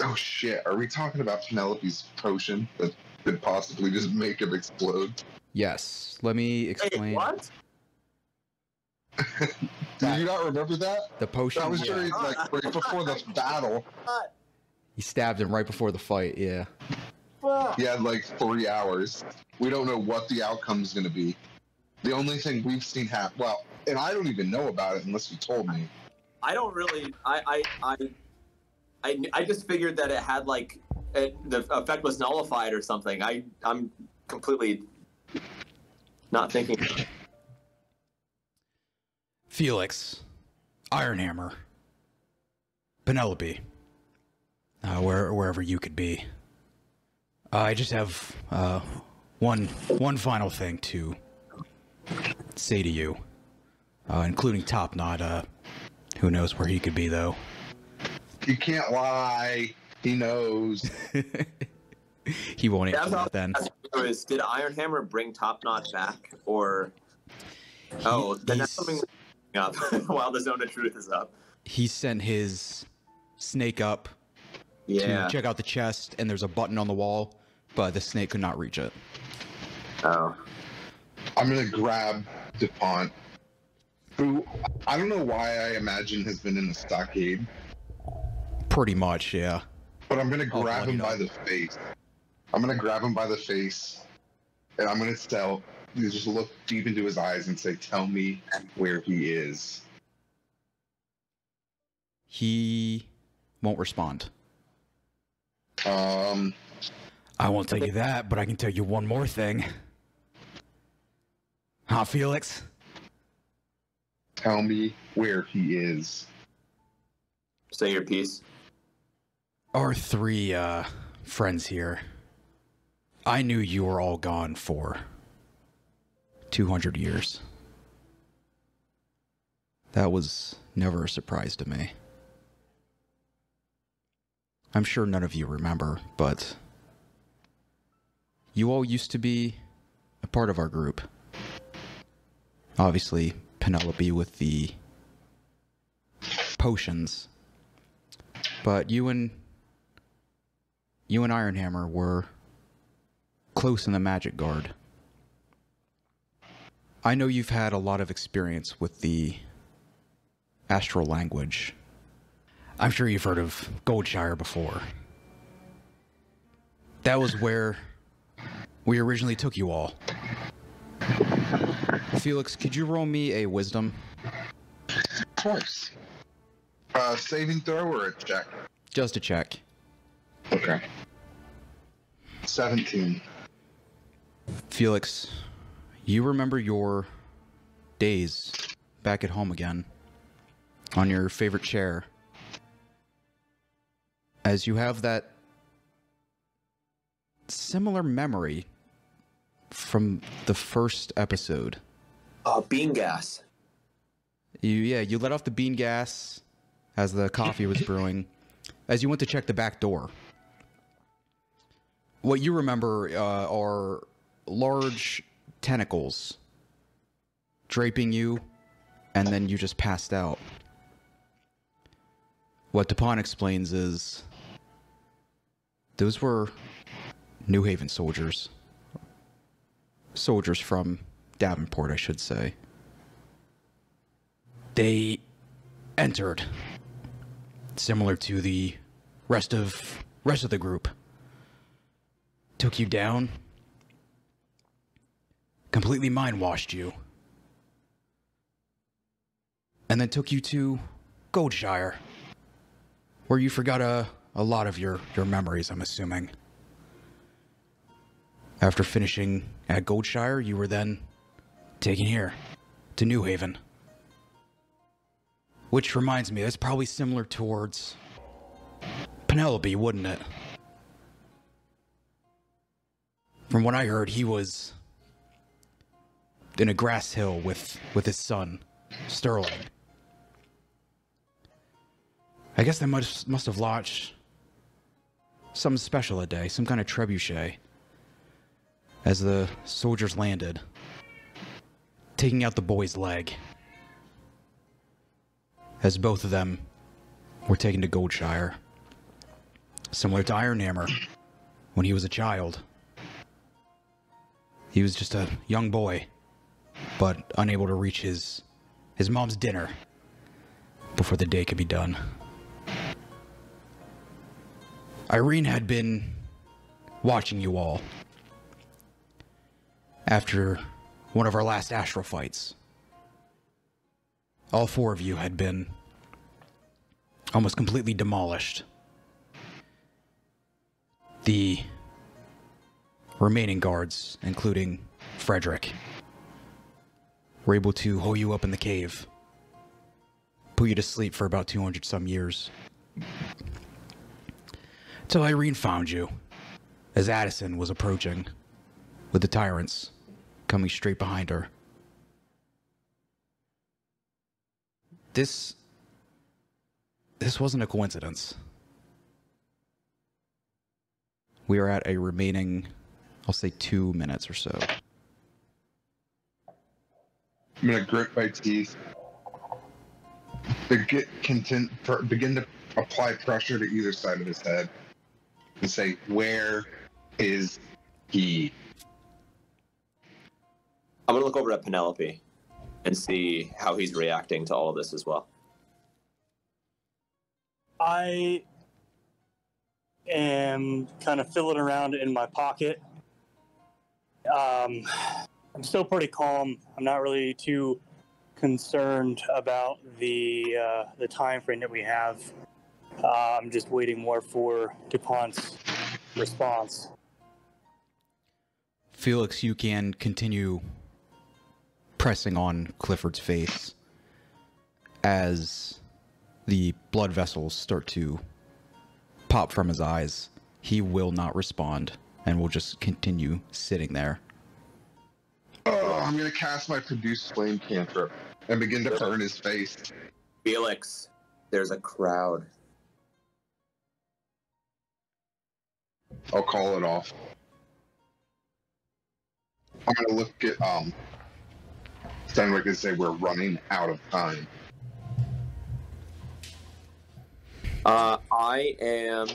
Oh shit! Are we talking about Penelope's potion that could possibly just make him explode? Yes. Let me Hey, explain what? [laughs] Do you not remember that? the potion. That was yeah. like right before the [laughs] battle. He stabbed him right before the fight. Yeah. He had like three hours. We don't know what the outcome's gonna be. The only thing we've seen happen, well, and I don't even know about it unless you told me. I don't really. I I I I, I just figured that it had like it, the effect was nullified or something. I I'm completely not thinking. Felix, Ironhammer, Penelope, uh, where, wherever you could be. Uh, I just have uh, one one final thing to say to you, uh, including Topknot. Uh, who knows where he could be, though? He can't lie. He knows. [laughs] He won't answer That's all that then. I was asking you is did Ironhammer bring Topknot back or? Oh, then that's something [laughs] up [laughs] while the zone of truth is up. He sent his snake up Yeah. to check out the chest, and there's a button on the wall, but the snake could not reach it. Oh. I'm gonna grab DuPont, who I don't know why I imagine has been in the stockade, Pretty much, yeah. but I'm gonna Oh, grab him by bloody the face. I'm gonna grab him by the face, and I'm gonna tell, you just look deep into his eyes and say, "Tell me where he is." He won't respond. Um, I won't tell you that, but I can tell you one more thing. Huh, Felix? tell me where he is. Say your piece. Our three uh, friends here. I knew you were all gone for 200 years. That was never a surprise to me. I'm sure none of you remember, but you all used to be a part of our group. Obviously, Penelope with the potions. But you and you and Ironhammer were close in the Magic Guard. I know you've had a lot of experience with the astral language. I'm sure you've heard of Goldshire before. That was where we originally took you all. Felix, could you roll me a wisdom? Of course. Uh, saving throw or a check? Just a check. Okay. Seventeen. Felix, you remember your days back at home again on your favorite chair as you have that similar memory from the first episode. Oh, bean gas. You yeah, you let off the bean gas as the coffee was brewing. As you went to check the back door, what you remember uh, are large tentacles draping you, and then you just passed out. What DuPont explains is those were New Haven soldiers. Soldiers from Davenport, I should say. They entered, similar to the rest of rest of the group. Took you down, completely mind washed you, and then took you to Goldshire, where you forgot a, a lot of your, your memories, I'm assuming. After finishing at Goldshire, you were then taken here to New Haven. Which reminds me, that's probably similar towards Penelope, wouldn't it? From what I heard, he was in a grass hill with, with his son, Sterling. I guess they must, must have launched something special a day, some kind of trebuchet, as the soldiers landed, taking out the boy's leg. As both of them were taken to Goldshire, similar to Ironhammer when he was a child. He was just a young boy, but unable to reach his his mom's dinner before the day could be done. Irene had been watching you all after one of our last astral fights. All four of you had been almost completely demolished. The remaining guards, including Frederick, were able to hole you up in the cave, put you to sleep for about 200 some years. Till Irene found you as Addison was approaching, with the tyrants coming straight behind her. This. This wasn't a coincidence. We are at a remaining, I'll say, two minutes or so. I'm gonna grit my teeth. Begin, content, begin to apply pressure to either side of his head and say, "Where is he?" I'm gonna look over at Penelope and see how he's reacting to all of this as well. I am kind of fiddling around in my pocket. Um, I'm still pretty calm. I'm not really too concerned about the uh, the time frame that we have. Uh, I'm just waiting more for Dupont's response. Felix, you can continue pressing on Clifford's face as the blood vessels start to pop from his eyes. He will not respond and will just continue sitting there. Oh, I'm gonna cast my produce flame cantrip and begin to burn his face. Felix, there's a crowd. I'll call it off. I'm gonna look at um Stenwick and say we're running out of time. Uh, I am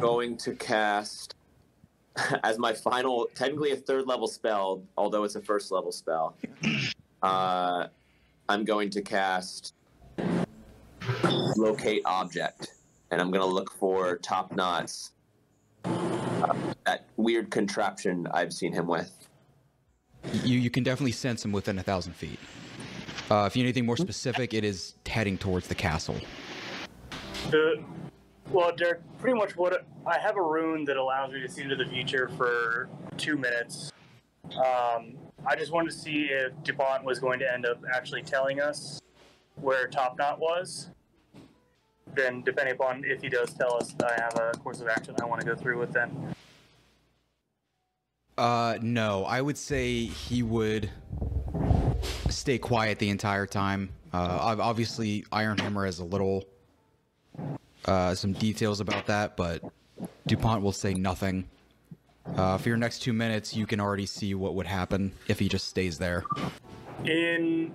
going to cast [laughs] as my final, technically a third level spell, although it's a first level spell. [clears throat] Uh, I'm going to cast locate object, and I'm going to look for top knots. Uh, that weird contraption I've seen him with. You you can definitely sense him within a thousand feet. Uh, if you need anything more specific, it is heading towards the castle. Well, Derek, pretty much what I have a rune that allows me to see into the future for two minutes. Um, I just wanted to see if DuPont was going to end up actually telling us where Topknot was. then depending upon if he does tell us I have a course of action I want to go through with, then Uh, no, I would say he would stay quiet the entire time. Uh, obviously, Ironhammer has a little, uh, some details about that, but DuPont will say nothing. Uh, for your next two minutes, you can already see what would happen if he just stays there. in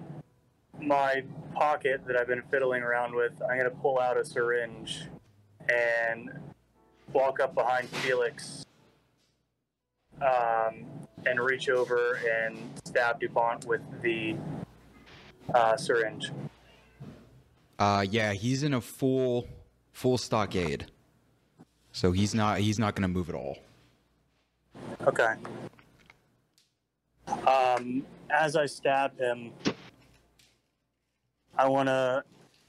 my pocket that I've been fiddling around with, I'm gonna pull out a syringe and walk up behind Felix um, and reach over and stab Dupont with the uh, syringe. Uh, yeah, he's in a full, full stockade, so he's not, he's not gonna move at all. Okay. Um, as I stab him, I want to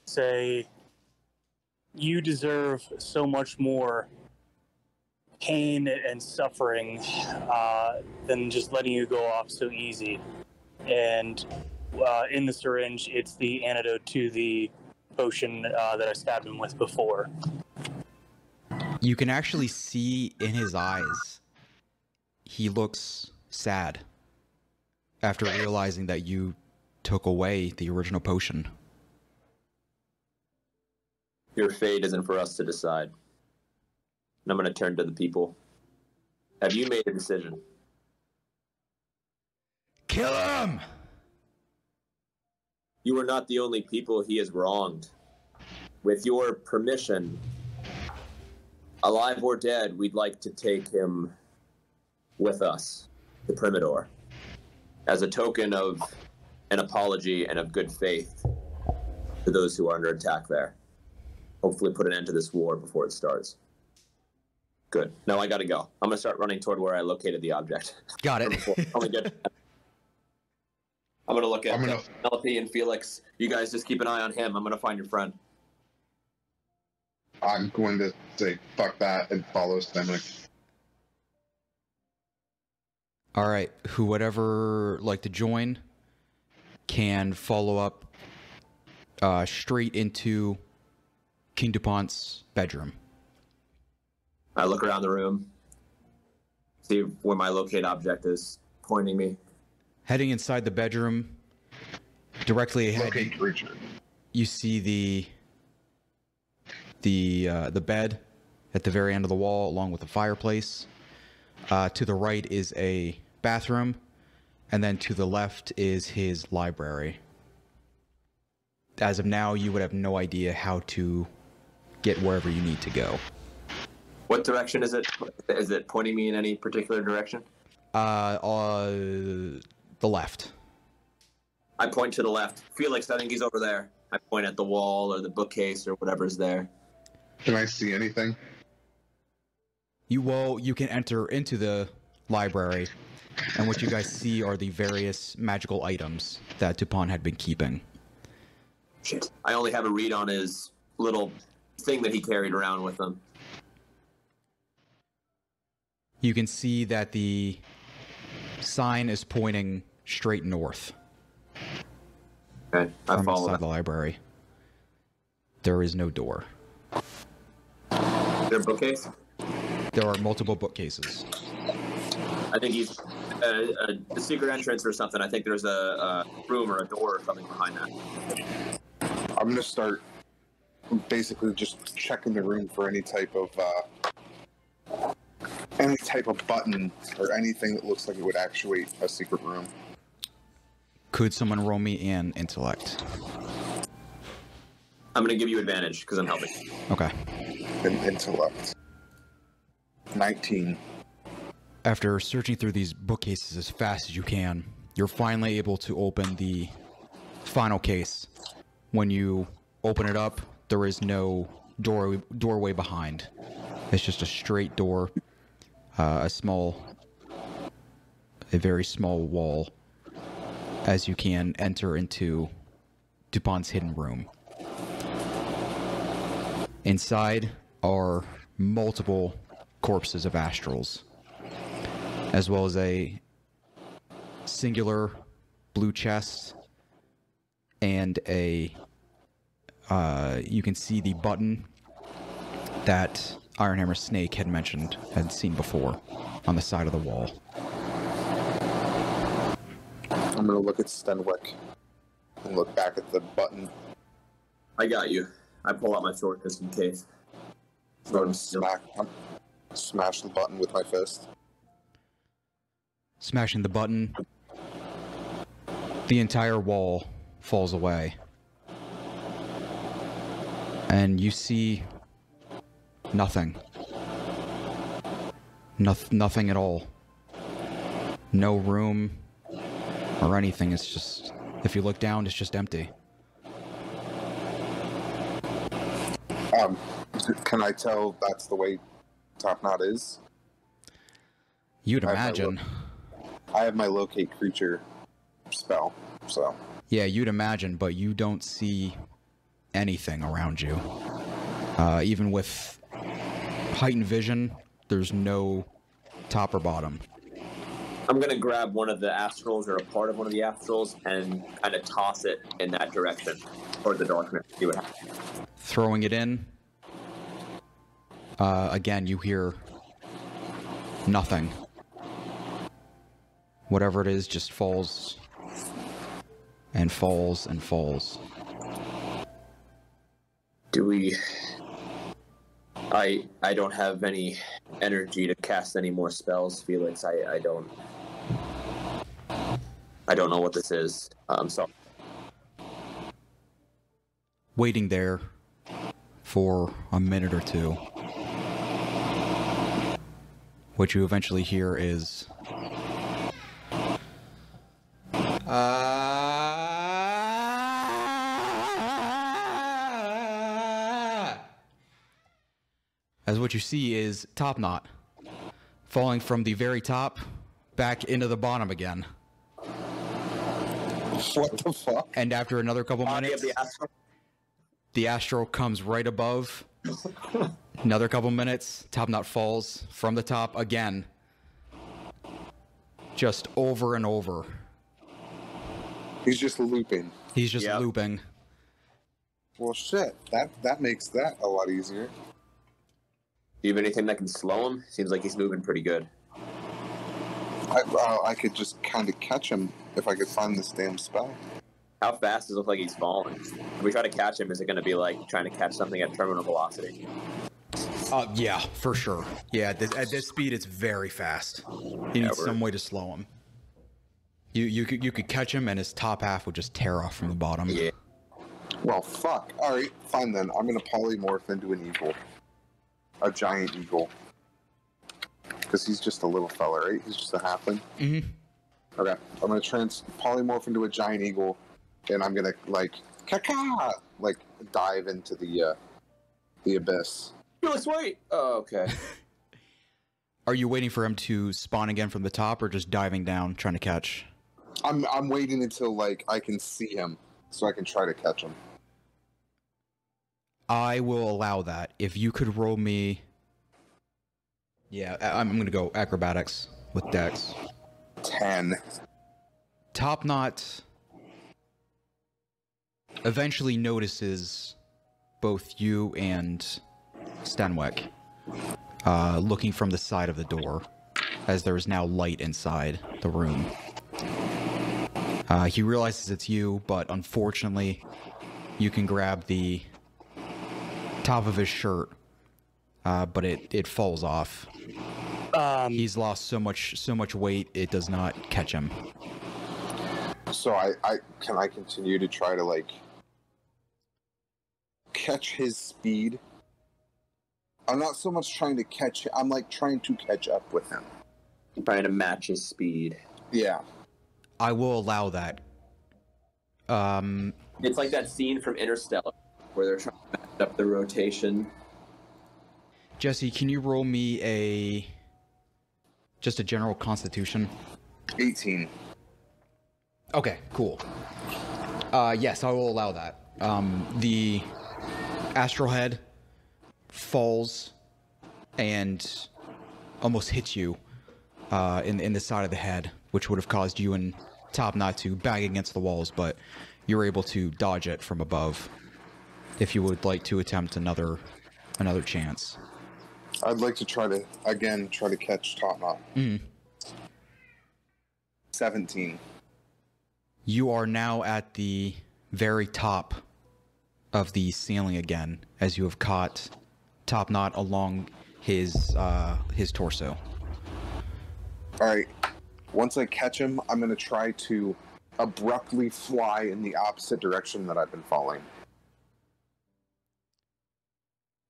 say, you deserve so much more pain and suffering uh, than just letting you go off so easy. And uh, in the syringe, it's the antidote to the potion uh, that I stabbed him with before. You can actually see in his eyes, he looks sad after realizing that you took away the original potion. Your fate isn't for us to decide. And I'm going to turn to the people. Have you made a decision? Kill him! You are not the only people he has wronged. With your permission, alive or dead, we'd like to take him with us to Primador as a token of an apology and of good faith to those who are under attack there. Hopefully, put an end to this war before it starts. Good. No, I gotta go. I'm gonna start running toward where I located the object. Got it. [laughs] Only good. [laughs] I'm gonna look at I'm gonna- Penelope and Felix. You guys just keep an eye on him. I'm gonna find your friend. I'm going to say fuck that and follow Stenwick. All right, who would ever like to join can follow up uh, straight into King DuPont's bedroom. I look around the room, see where my locate object is pointing me. Heading inside the bedroom, directly ahead, Locate creature. you see the the uh, the bed at the very end of the wall, along with the fireplace. Uh, to the right is a bathroom, and then to the left is his library. As of now, you would have no idea how to get wherever you need to go. What direction is it? Is it pointing me in any particular direction? Uh, uh the left. I point to the left. Felix, I think he's over there. I point at the wall or the bookcase or whatever's there. Can I see anything? You well, you can enter into the library, and what you guys see are the various magical items that Dupont had been keeping. Shit. I only have a read on his little thing that he carried around with him. You can see that the sign is pointing straight north Okay, I from follow inside the library. There is no door. Is there a bookcase? There are multiple bookcases. I think he's uh, a, a secret entrance or something. I think there's a, a room or a door or something behind that. I'm gonna start basically just checking the room for any type of uh, any type of button or anything that looks like it would actuate a secret room. Could someone roll me in intellect? I'm going to give you advantage because I'm helping. Okay. in intellect. 19. After searching through these bookcases as fast as you can, you're finally able to open the final case. When you open it up, there is no door doorway behind. It's just a straight door, uh, a small, a very small wall, as you can enter into Dupont's hidden room. Inside are multiple corpses of astrals as well as a singular blue chest and a uh, you can see the button that Ironhammer Snake had mentioned, had seen before, on the side of the wall. I'm gonna look at Stenwick and look back at the button. I got you. I pull out my sword just in case. Sword and and steel. smack, smash the button with my fist. Smashing the button, the entire wall falls away. And you see nothing. Noth- nothing at all. No room or anything. It's just, if you look down, it's just empty. Um, can I tell that's the way Topknot is? You'd I- imagine. I have my locate creature spell, so Yeah, you'd imagine, but you don't see anything around you. Uh, even with heightened vision, there's no top or bottom. I'm gonna grab one of the astrals or a part of one of the astrals and kind of toss it in that direction toward the darkness. See what happens. Throwing it in, uh, again, you hear nothing. Whatever it is just falls and falls and falls. Do we? I I don't have any energy to cast any more spells, Felix. I I don't. I don't know what this is. Um, so Waiting there for a minute or two. What you eventually hear is. As what you see is Topknot falling from the very top back into the bottom again. what the fuck? And after another couple body minutes, the astral. the astral comes right above. [laughs] Another couple minutes, Topknot falls from the top again. Just over and over. He's just looping. He's just Yep. looping. Well, shit. That that makes that a lot easier. Do you have anything that can slow him? Seems like he's moving pretty good. I uh, I could just kind of catch him if I could find this damn spell. How fast does it look like he's falling? If we try to catch him, is it going to be like trying to catch something at terminal velocity? Uh, yeah, for sure. Yeah, at this, at this speed, it's very fast. You need we're- some way to slow him. You you could you could catch him, and his top half would just tear off from the bottom. Yeah. Well, fuck. All right, fine then. I'm gonna polymorph into an eagle, a giant eagle, because he's just a little fella, right? He's just a halfling. hmm Okay, I'm gonna trans polymorph into a giant eagle, and I'm gonna like caca like dive into the uh, the abyss. Felix, wait! Oh, okay. [laughs] Are you waiting for him to spawn again from the top, or just diving down trying to catch? I'm I'm waiting until like I can see him, so I can try to catch him. I will allow that. If you could roll me. Yeah, I'm gonna go acrobatics with Dex. Ten. Topknot eventually notices both you and Stenwick uh, looking from the side of the door, as there is now light inside the room. Uh, he realizes it's you, but unfortunately, you can grab the top of his shirt, uh, but it, it falls off. Um, He's lost so much so much weight it does not catch him. So I I can I continue to try to like catch his speed. I'm not so much trying to catch. I'm like trying to catch up with him. trying to match his speed. Yeah. I will allow that. Um, It's like that scene from Interstellar where they're trying to match up the rotation. Jesse, can you roll me a just a general constitution? 18. Okay, cool. Uh, yes, I will allow that. Um, the astral head falls and almost hits you uh, in in the side of the head, which would have caused you and Topknot to bang against the walls, but you're able to dodge it from above. If you would like to attempt another another chance. I'd like to try to again try to catch Topknot. Mhm. Seventeen. You are now at the very top of the ceiling again, as you have caught Topknot along his uh, his torso. All right. Once I catch him, I'm gonna try to abruptly fly in the opposite direction that I've been falling.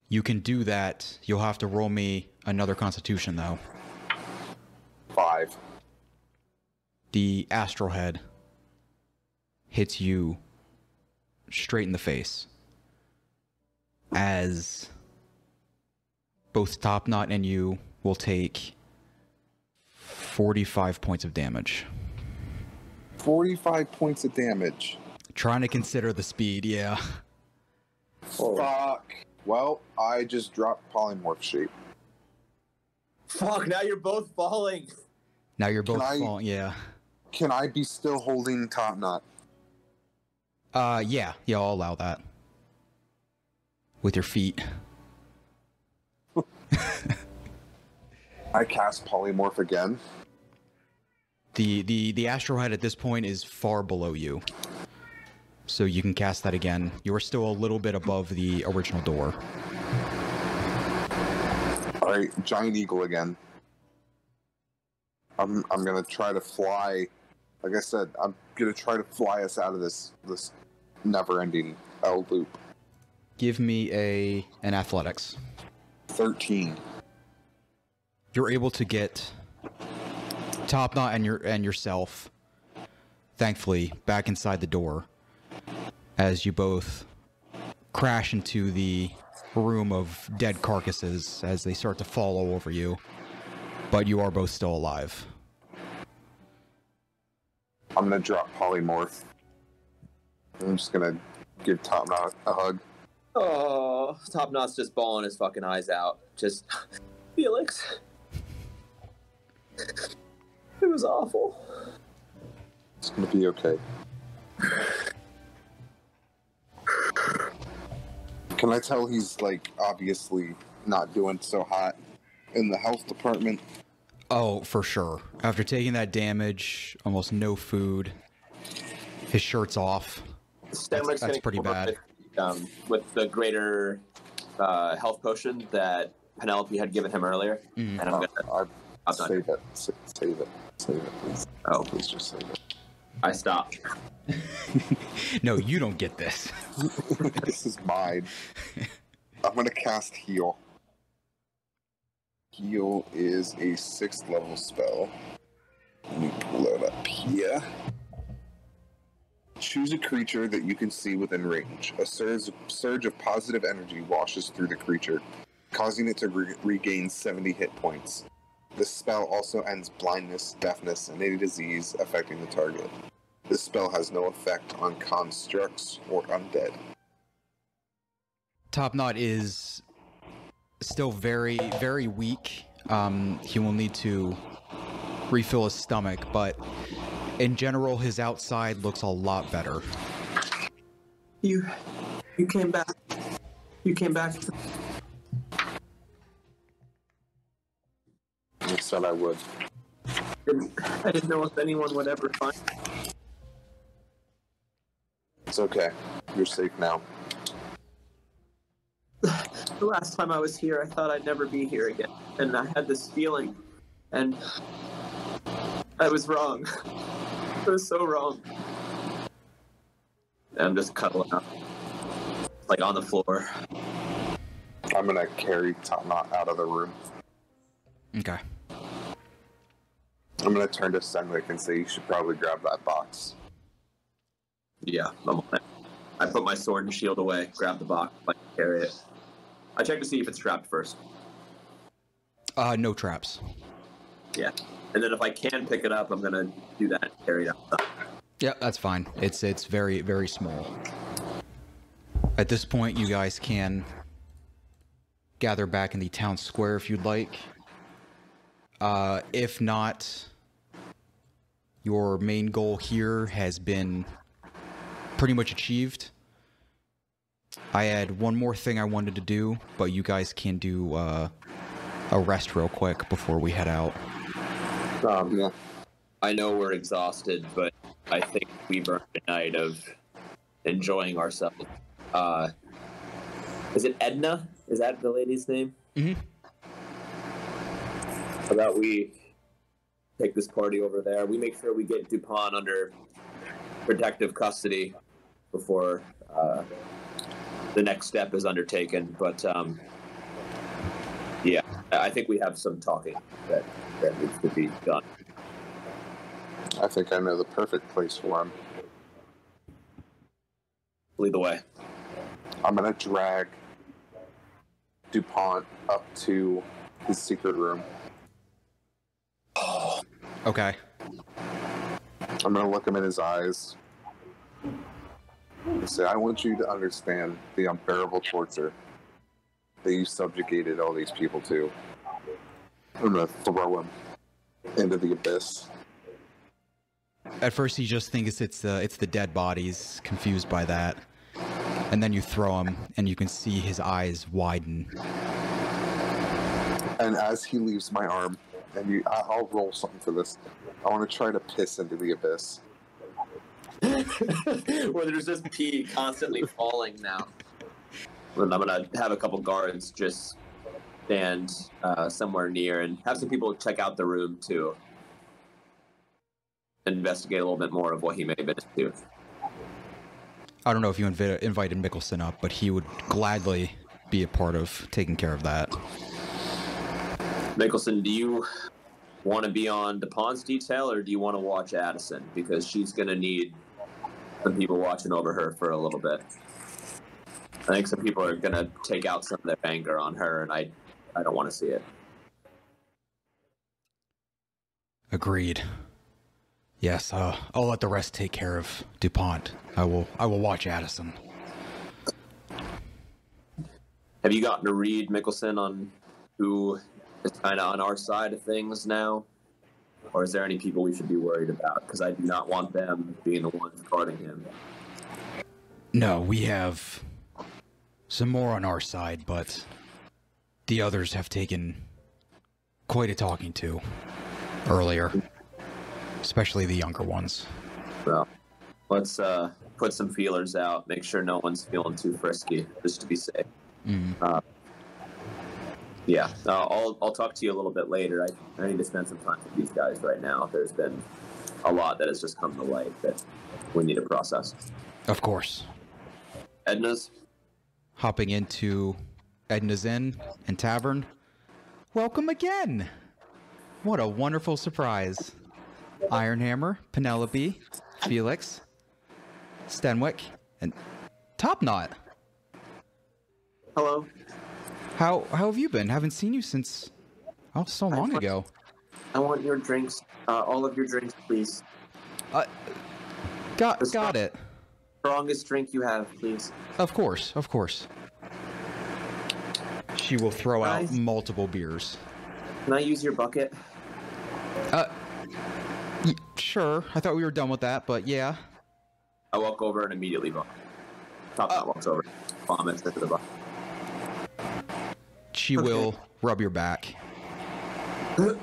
You can do that. You'll have to roll me another Constitution, though. Five. The astral head hits you straight in the face as both Topknot and you will take 45 points of damage. Forty-five points of damage. Trying to consider the speed, yeah. Fuck. Well, I just dropped polymorph shape. Fuck, now you're both falling. Now you're both I- falling, yeah. Can I be still holding Top Knot? Uh, yeah, yeah, I'll allow that. With your feet. I cast polymorph again. The the the asteroid at this point is far below you. So you can cast that again. You are still a little bit above the original door. All right, giant eagle again. I'm I'm gonna try to fly. Like I said, I'm gonna try to fly us out of this this never-ending L loop. Give me a an athletics. Thirteen. You're able to get Topknot and your and yourself, thankfully, back inside the door as you both crash into the room of dead carcasses as they start to fall all over you. But you are both still alive. I'm gonna drop polymorph. I'm just gonna give Topknot a hug. Oh, Topknot's just bawling his fucking eyes out. Just, [laughs] Felix. It was awful. It's gonna be okay. Can I tell he's like obviously not doing so hot in the health department? Oh, for sure. After taking that damage, almost no food, his shirt's off. Stenwick's that's gonna pretty bad. With, um, with the greater uh, health potion that Penelope had given him earlier, Mhm. and I'm gonna. I I'm done. save it. Sa- Save it. Save it, please. Oh, Please just save it. I stopped. [laughs] No, you don't get this. [laughs] this is mine. I'm gonna cast heal. Heal is a sixth level spell. Let me pull it up here. Choose a creature that you can see within range. A surge, surge of positive energy washes through the creature, causing it to re- regain 70 hit points. This spell also ends blindness, deafness, and any disease affecting the target. This spell has no effect on constructs or undead. Topknot is still very, very weak. Um, he will need to refill his stomach, but in general, his outside looks a lot better. You, you came back. You came back. I said I would. I didn't know if anyone would ever find. It's okay. You're safe now. [sighs] The last time I was here, I thought I'd never be here again, and I had this feeling, and I was wrong. [laughs] I was so wrong. And I'm just cuddling up, like on the floor. I'm gonna carry Topknot out of the room. Okay. I'm gonna turn to Stenwick and say you should probably grab that box. Yeah, I'm on it. I put my sword and shield away, grab the box, like carry it. I check to see if it's trapped first. Uh, no traps. Yeah, and then if I can pick it up, I'm gonna do that. and Carry it outside. Yeah, that's fine. It's it's very very small. At this point, you guys can gather back in the town square if you'd like. Uh, if not, your main goal here has been pretty much achieved. I had one more thing I wanted to do, but you guys can do uh, a rest real quick before we head out. Um, Yeah. I know we're exhausted, but I think we've earned a night of enjoying ourselves. Uh, is it Edna? Is that the lady's name? Mhm. How about we take this party over there? We make sure we get Dupont under protective custody before uh, the next step is undertaken. But um, yeah, I think we have some talking that, that needs to be done. I think I know the perfect place for him. Lead the way. I'm gonna drag DuPont up to his secret room. Okay. I'm gonna look him in his eyes and say, I want you to understand the unbearable torture that you subjugated all these people to. I'm gonna throw him into the abyss. At first, he just thinks it's the it's the dead bodies, confused by that, and then you throw him, and you can see his eyes widen. And as he leaves my arm, and you, I- I'll roll something for this. I want to try to piss into the abyss. [laughs] Where there's just pee constantly [laughs] falling now. And I'm gonna have a couple guards just stand uh, somewhere near and have some people check out the room too. Investigate a little bit more of what he may have been into. I don't know if you invi- invited Mickelson up, but he would gladly be a part of taking care of that. Mickelson, do you want to be on DuPont's detail or do you want to watch Addison? Because she's gonna need some people watching over her for a little bit. I think some people are gonna take out some of their anger on her, and I, I don't want to see it. Agreed. Yes, uh, I'll let the rest take care of Dupont. I will. I will watch Addison. Have you gotten to read Mickelson on who is kind of on our side of things now? Or is there any people we should be worried about? Because I do not want them being the ones guarding him. No, we have some more on our side, but the others have taken quite a talking to earlier, especially the younger ones. So let's uh, put some feelers out, make sure no one's feeling too frisky, just to be safe. Mm. Yeah, uh, I'll, I'll talk to you a little bit later. I, I need to spend some time with these guys right now. There's been a lot that has just come to light that we need to process. Of course. Edna's? Hopping into Edna's Inn and Tavern. Welcome again! What a wonderful surprise. Ironhammer, Penelope, Felix, Stenwick, and Topknot. Hello. How how have you been? Haven't seen you since oh so long ago. I want your drinks, uh, all of your drinks, please. Uh, got Just got it. Strongest drink you have, please. Of course, of course. She will throw out Nice. multiple beers. Can I use your bucket? Uh, sure. I thought we were done with that, but yeah. I walk over and immediately vomit. Top Uh. walks over, vomits into the bucket. She Okay. will rub your back. okay.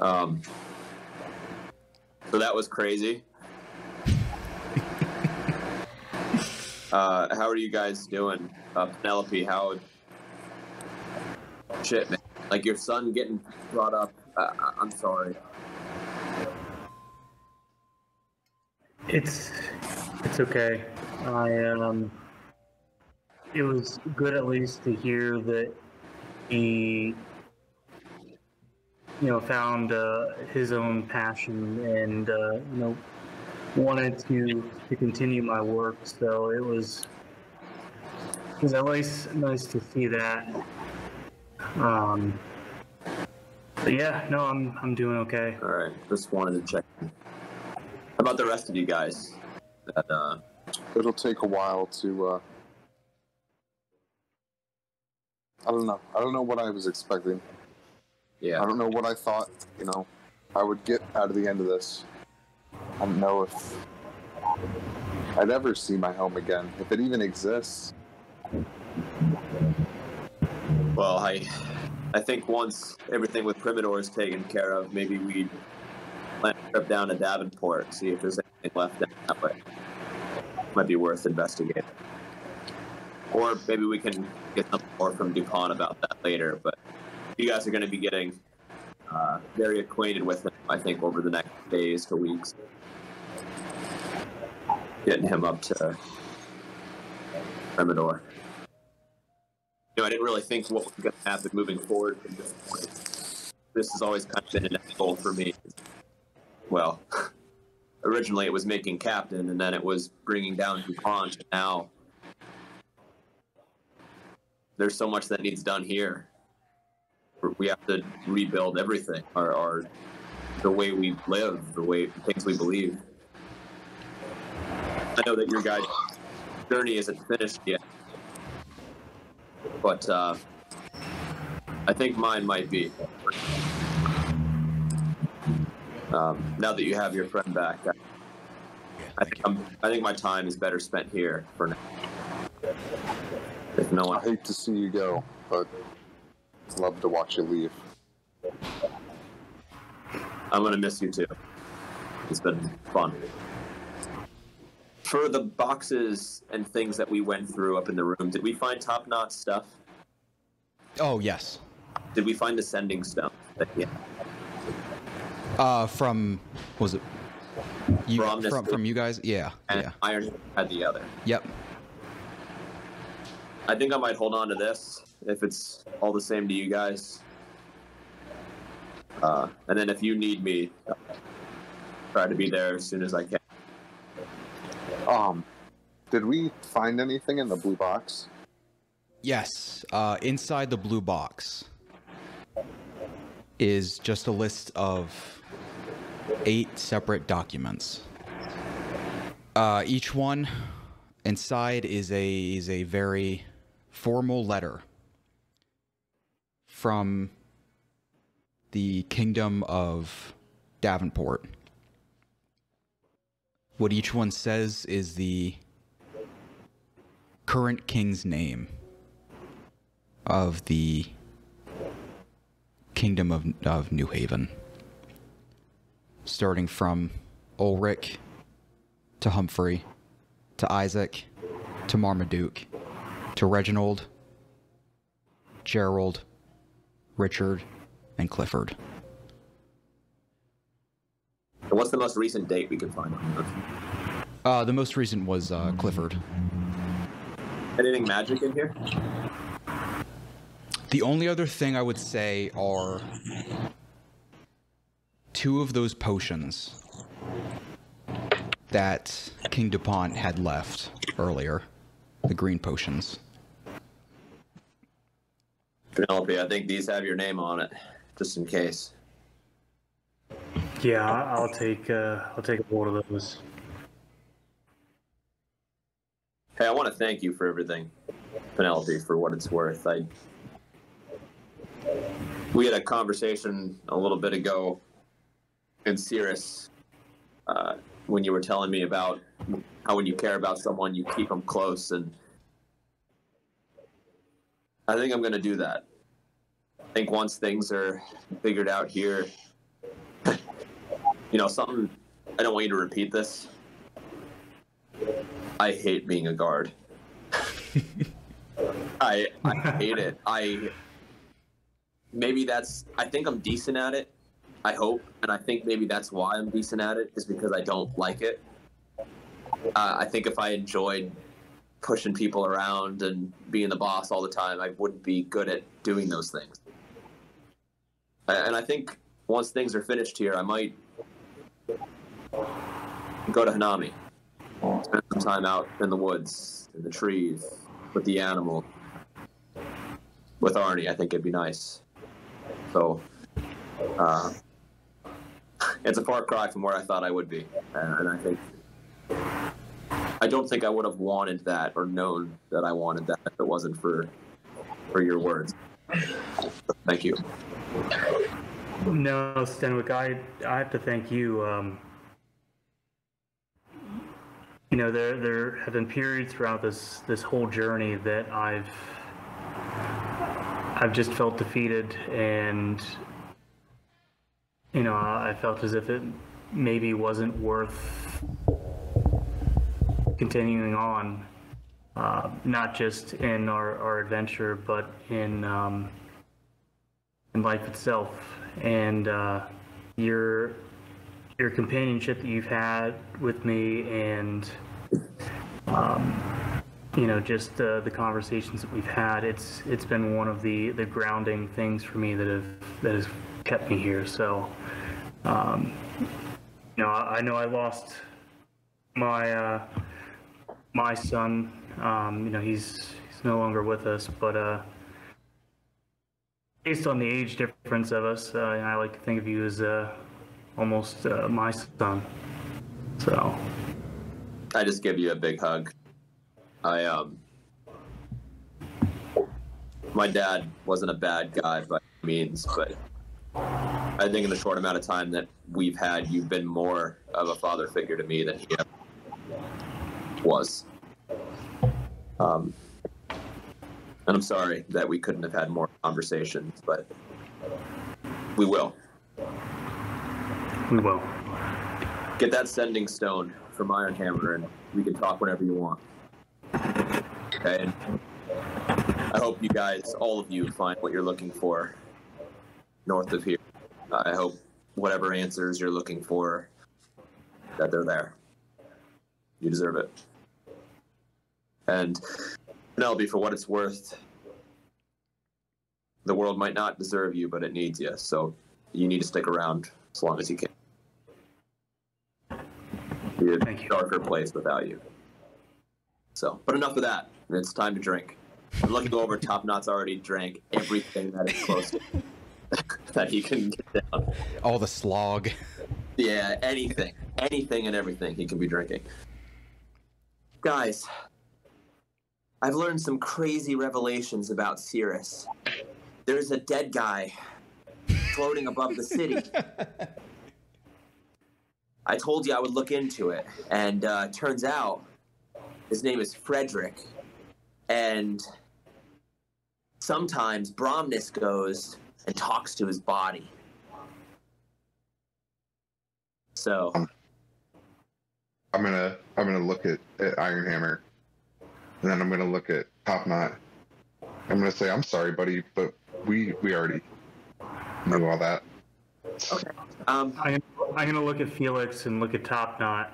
um. So that was crazy. uh, how are you guys doing, uh, Penelope? How? Shit, man. Like your son getting brought up. Uh, I- I'm sorry. It's it's okay. I um it was good at least to hear that he you know found uh, his own passion and uh, you know wanted to to continue my work so it was it was at least nice to see that um but yeah no I'm I'm doing okay All right, just wanted to check. How about the rest of you guys? That uh, It'll take a while to. Uh, I don't know. I don't know what I was expecting. yeah. I don't know what I thought. You know, I would get out of the end of this. I don't know if I'd ever see my home again, if it even exists. Well, I, I think once everything with Primador is taken care of, maybe we plan a trip down to Davenport, see if there's left that way. Might be worth investigating. Or maybe we can get some more from Dupont about that later. But you guys are going to be getting uh, very acquainted with him, I think, over the next days to weeks. Getting him up to Primador. You know, I didn't really think what was going to happen moving forward from this point. This has always kind of been an goal for me. Well, [laughs] originally it was making captain, and then it was bringing down DuPont. Now there's so much that needs done here. We have to rebuild everything, our, our the way we live, the way things we believe. I know that your guys' journey isn't finished yet, but uh, I think mine might be. Um, now that you have your friend back, I, I think I'm, I think my time is better spent here for now. If no I hate to see you go, but love to watch you leave. I'm gonna miss you too. It's been fun. For the boxes and things that we went through up in the room, did we find top notch stuff? Oh yes. Did we find the sending stone? Yeah. Uh, from was it? You, From from, from you guys? Yeah. And Yeah. Iron had the other. Yep. I think I might hold on to this if it's all the same to you guys. Uh, and then if you need me, try to be there as soon as I can. Um, did we find anything in the blue box? Yes. Uh, inside the blue box is just a list of eight separate documents. Uh, each one inside is a is a very formal letter from the kingdom of Davenport. What each one says is the current king's name of the kingdom of, of New Haven. Starting from Ulrich to Humphrey to Isaac to Marmaduke to Reginald, Gerald, Richard, and Clifford. And what's the most recent date we can find? Uh, the most recent was uh, Clifford. Anything magic in here? The only other thing I would say are two of those potions that King DuPont had left earlier. The green potions. Penelope, I think these have your name on it, just in case. Yeah, I- I'll take uh, I'll take a hold of those. Hey, I want to thank you for everything, Penelope, for what it's worth. I we had a conversation a little bit ago in Cirrus uh, when you were telling me about how when you care about someone, you keep them close, and I think I'm going to do that. I think once things are figured out here, you know, something. I don't want you to repeat this. I hate being a guard. I I hate it. I maybe that's I think I'm decent at it. I hope, and I think maybe that's why I'm decent at it is because I don't like it. Uh, I think if I enjoyed pushing people around and being the boss all the time, I wouldn't be good at doing those things. And I think once things are finished here, I might go to Hanami spend some time out in the woods, in the trees, with the animal, with Arnie. I think it'd be nice. So, uh, it's a far cry from where I thought I would be, and, and I think I don't think I would have wanted that or known that I wanted that if it wasn't for for your words. Thank you. No, Stenwick, I I have to thank you. Um, you know, there there have been periods throughout this this whole journey that I've I've just felt defeated, and you know, I felt as if it maybe wasn't worth continuing on, uh, not just in our, our adventure, but in um, in life itself. And uh, your your companionship that you've had with me, and um, you know, just uh, the conversations that we've had. It's it's been one of the the grounding things for me that have that has kept me here. So. Um, you know, I, I know I lost my uh, my son. Um, you know, he's he's no longer with us, but uh, based on the age difference of us, uh, I like to think of you as uh, almost uh, my son. So, I just give you a big hug. I um, my dad wasn't a bad guy by any means, but I think in the short amount of time that we've had, you've been more of a father figure to me than he ever was. Um, and I'm sorry that we couldn't have had more conversations, but we will. we will. Get that sending stone from Ironhammer, and we can talk whenever you want. Okay. And I hope you guys, all of you, find what you're looking for north of here. I hope whatever answers you're looking for, that they're there. You deserve it. And Penelope, for what it's worth, the world might not deserve you, but it needs you. So you need to stick around as long as you can. A Thank you. darker place without you. So, but enough of that. It's time to drink. I'm looking over. Topknot's already drank everything that is close to [laughs] that he can get down. All the slog. Yeah, anything, anything and everything he can be drinking. Guys, I've learned some crazy revelations about Cirrus. There's a dead guy floating above the city. [laughs] I told you I would look into it, and uh, turns out his name is Frederick, and sometimes Bromnus goes and talks to his body. So I'm gonna I'm gonna look at, at Ironhammer, and then I'm gonna look at Topknot. I'm gonna say I'm sorry, buddy, but we we already knew all that. okay, um, I'm, I'm gonna look at Felix and look at Topknot.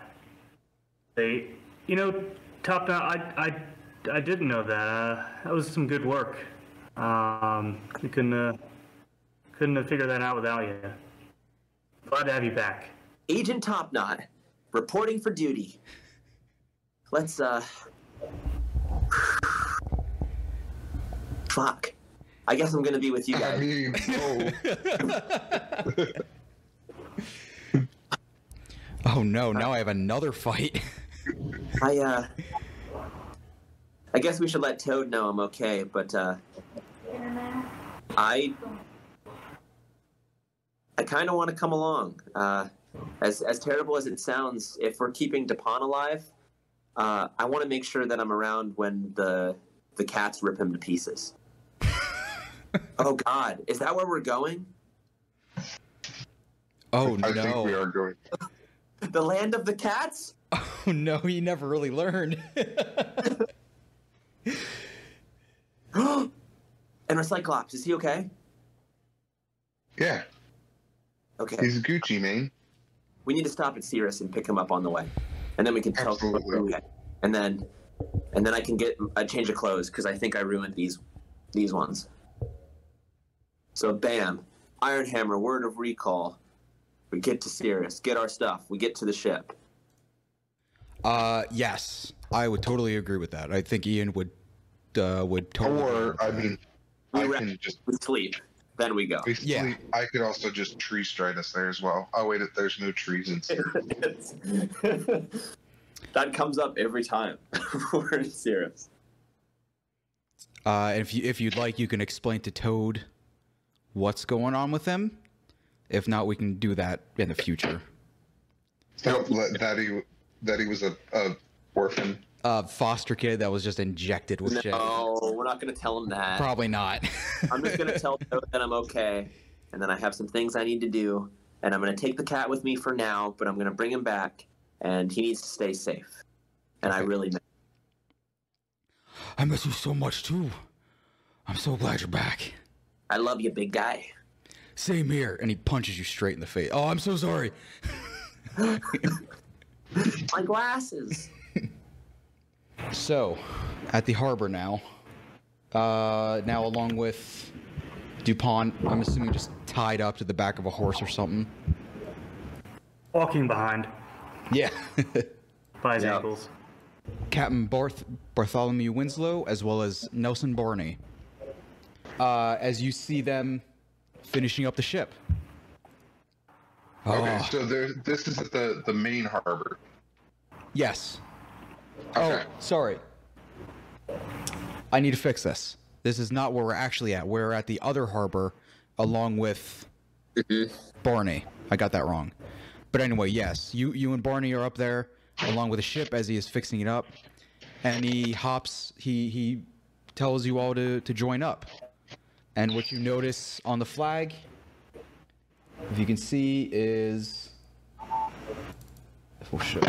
They, you know, Topknot, I, I, I didn't know that. Uh, that was some good work. Um, we couldn't, uh, couldn't have figured that out without you. Glad to have you back. Agent Topknot reporting for duty. Let's uh. Fuck. I guess I'm gonna be with you I guys. mean, oh, [laughs] Oh no, now I have another fight. [laughs] I uh. I guess we should let Toad know I'm okay, but uh. I. I kind of want to come along. Uh, as as terrible as it sounds, if we're keeping Dupont alive, uh, I want to make sure that I'm around when the the cats rip him to pieces. [laughs] oh God, is that where we're going? Oh I think we are going. The land of the cats? Oh no, he never really learned. [gasps] and Recyclops, is he okay? Yeah, Okay. he's Gucci, man. we need to stop at Cirrus and pick him up on the way, and then we can tell him we're Absolutely. okay. And then, and then I can get a change of clothes because I think I ruined these, these ones. So bam, Ironhammer, word of recall. We get to Cirrus, get our stuff. We get to the ship. uh yes. I would totally agree with that. I think Ian would uh would totally Or I mean, I We can just We sleep, then we go. basically. Yeah. I could also just tree stride us there as well. Oh wait, there's no trees in. [laughs] [laughs] that comes up every time [laughs] we're in Cirrus. Uh, if you if you'd like, you can explain to Toad what's going on with him. If not, we can do that in the future. So that that he that he was a, a orphan. Uh, foster kid that was just injected with shit. No, we're not gonna tell him that. Probably not. [laughs] I'm just gonna tell him that I'm okay, and then I have some things I need to do, and I'm gonna take the cat with me for now, but I'm gonna bring him back, and he needs to stay safe. And I Okay. really, I miss you so much too. I'm so glad you're back. I love you, big guy. Same here. And he punches you straight in the face. Oh, I'm so sorry. [laughs] My glasses. So, at the harbor now. Uh, now along with Dupont, I'm assuming just tied up to the back of a horse or something. Walking behind Yeah. [laughs] by his Yeah. ankles. Captain Barth- Bartholomew Winslow, as well as Nelson Barney. Uh, as you see them finishing up the ship. Okay, Oh, so there, this is the the main harbor. yes. Oh, okay. Oh, sorry. I need to fix this. This is not where we're actually at. We're at the other harbor along with mm-hmm. Barney. I got that wrong. But anyway, yes, you you and Barney are up there along with the ship as he is fixing it up. And he hops he he tells you all to, to join up. And what you notice on the flag, if you can see, is oh, we'll show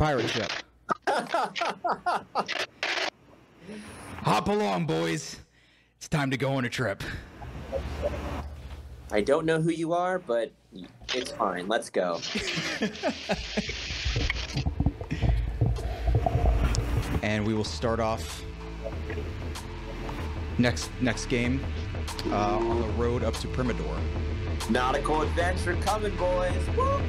pirate ship. Hop along, boys. It's time to go on a trip. I don't know who you are, but it's fine. Let's go. [laughs] and we will start off next next game uh, on the road up to Primador. Nautical adventure coming, boys. Woo!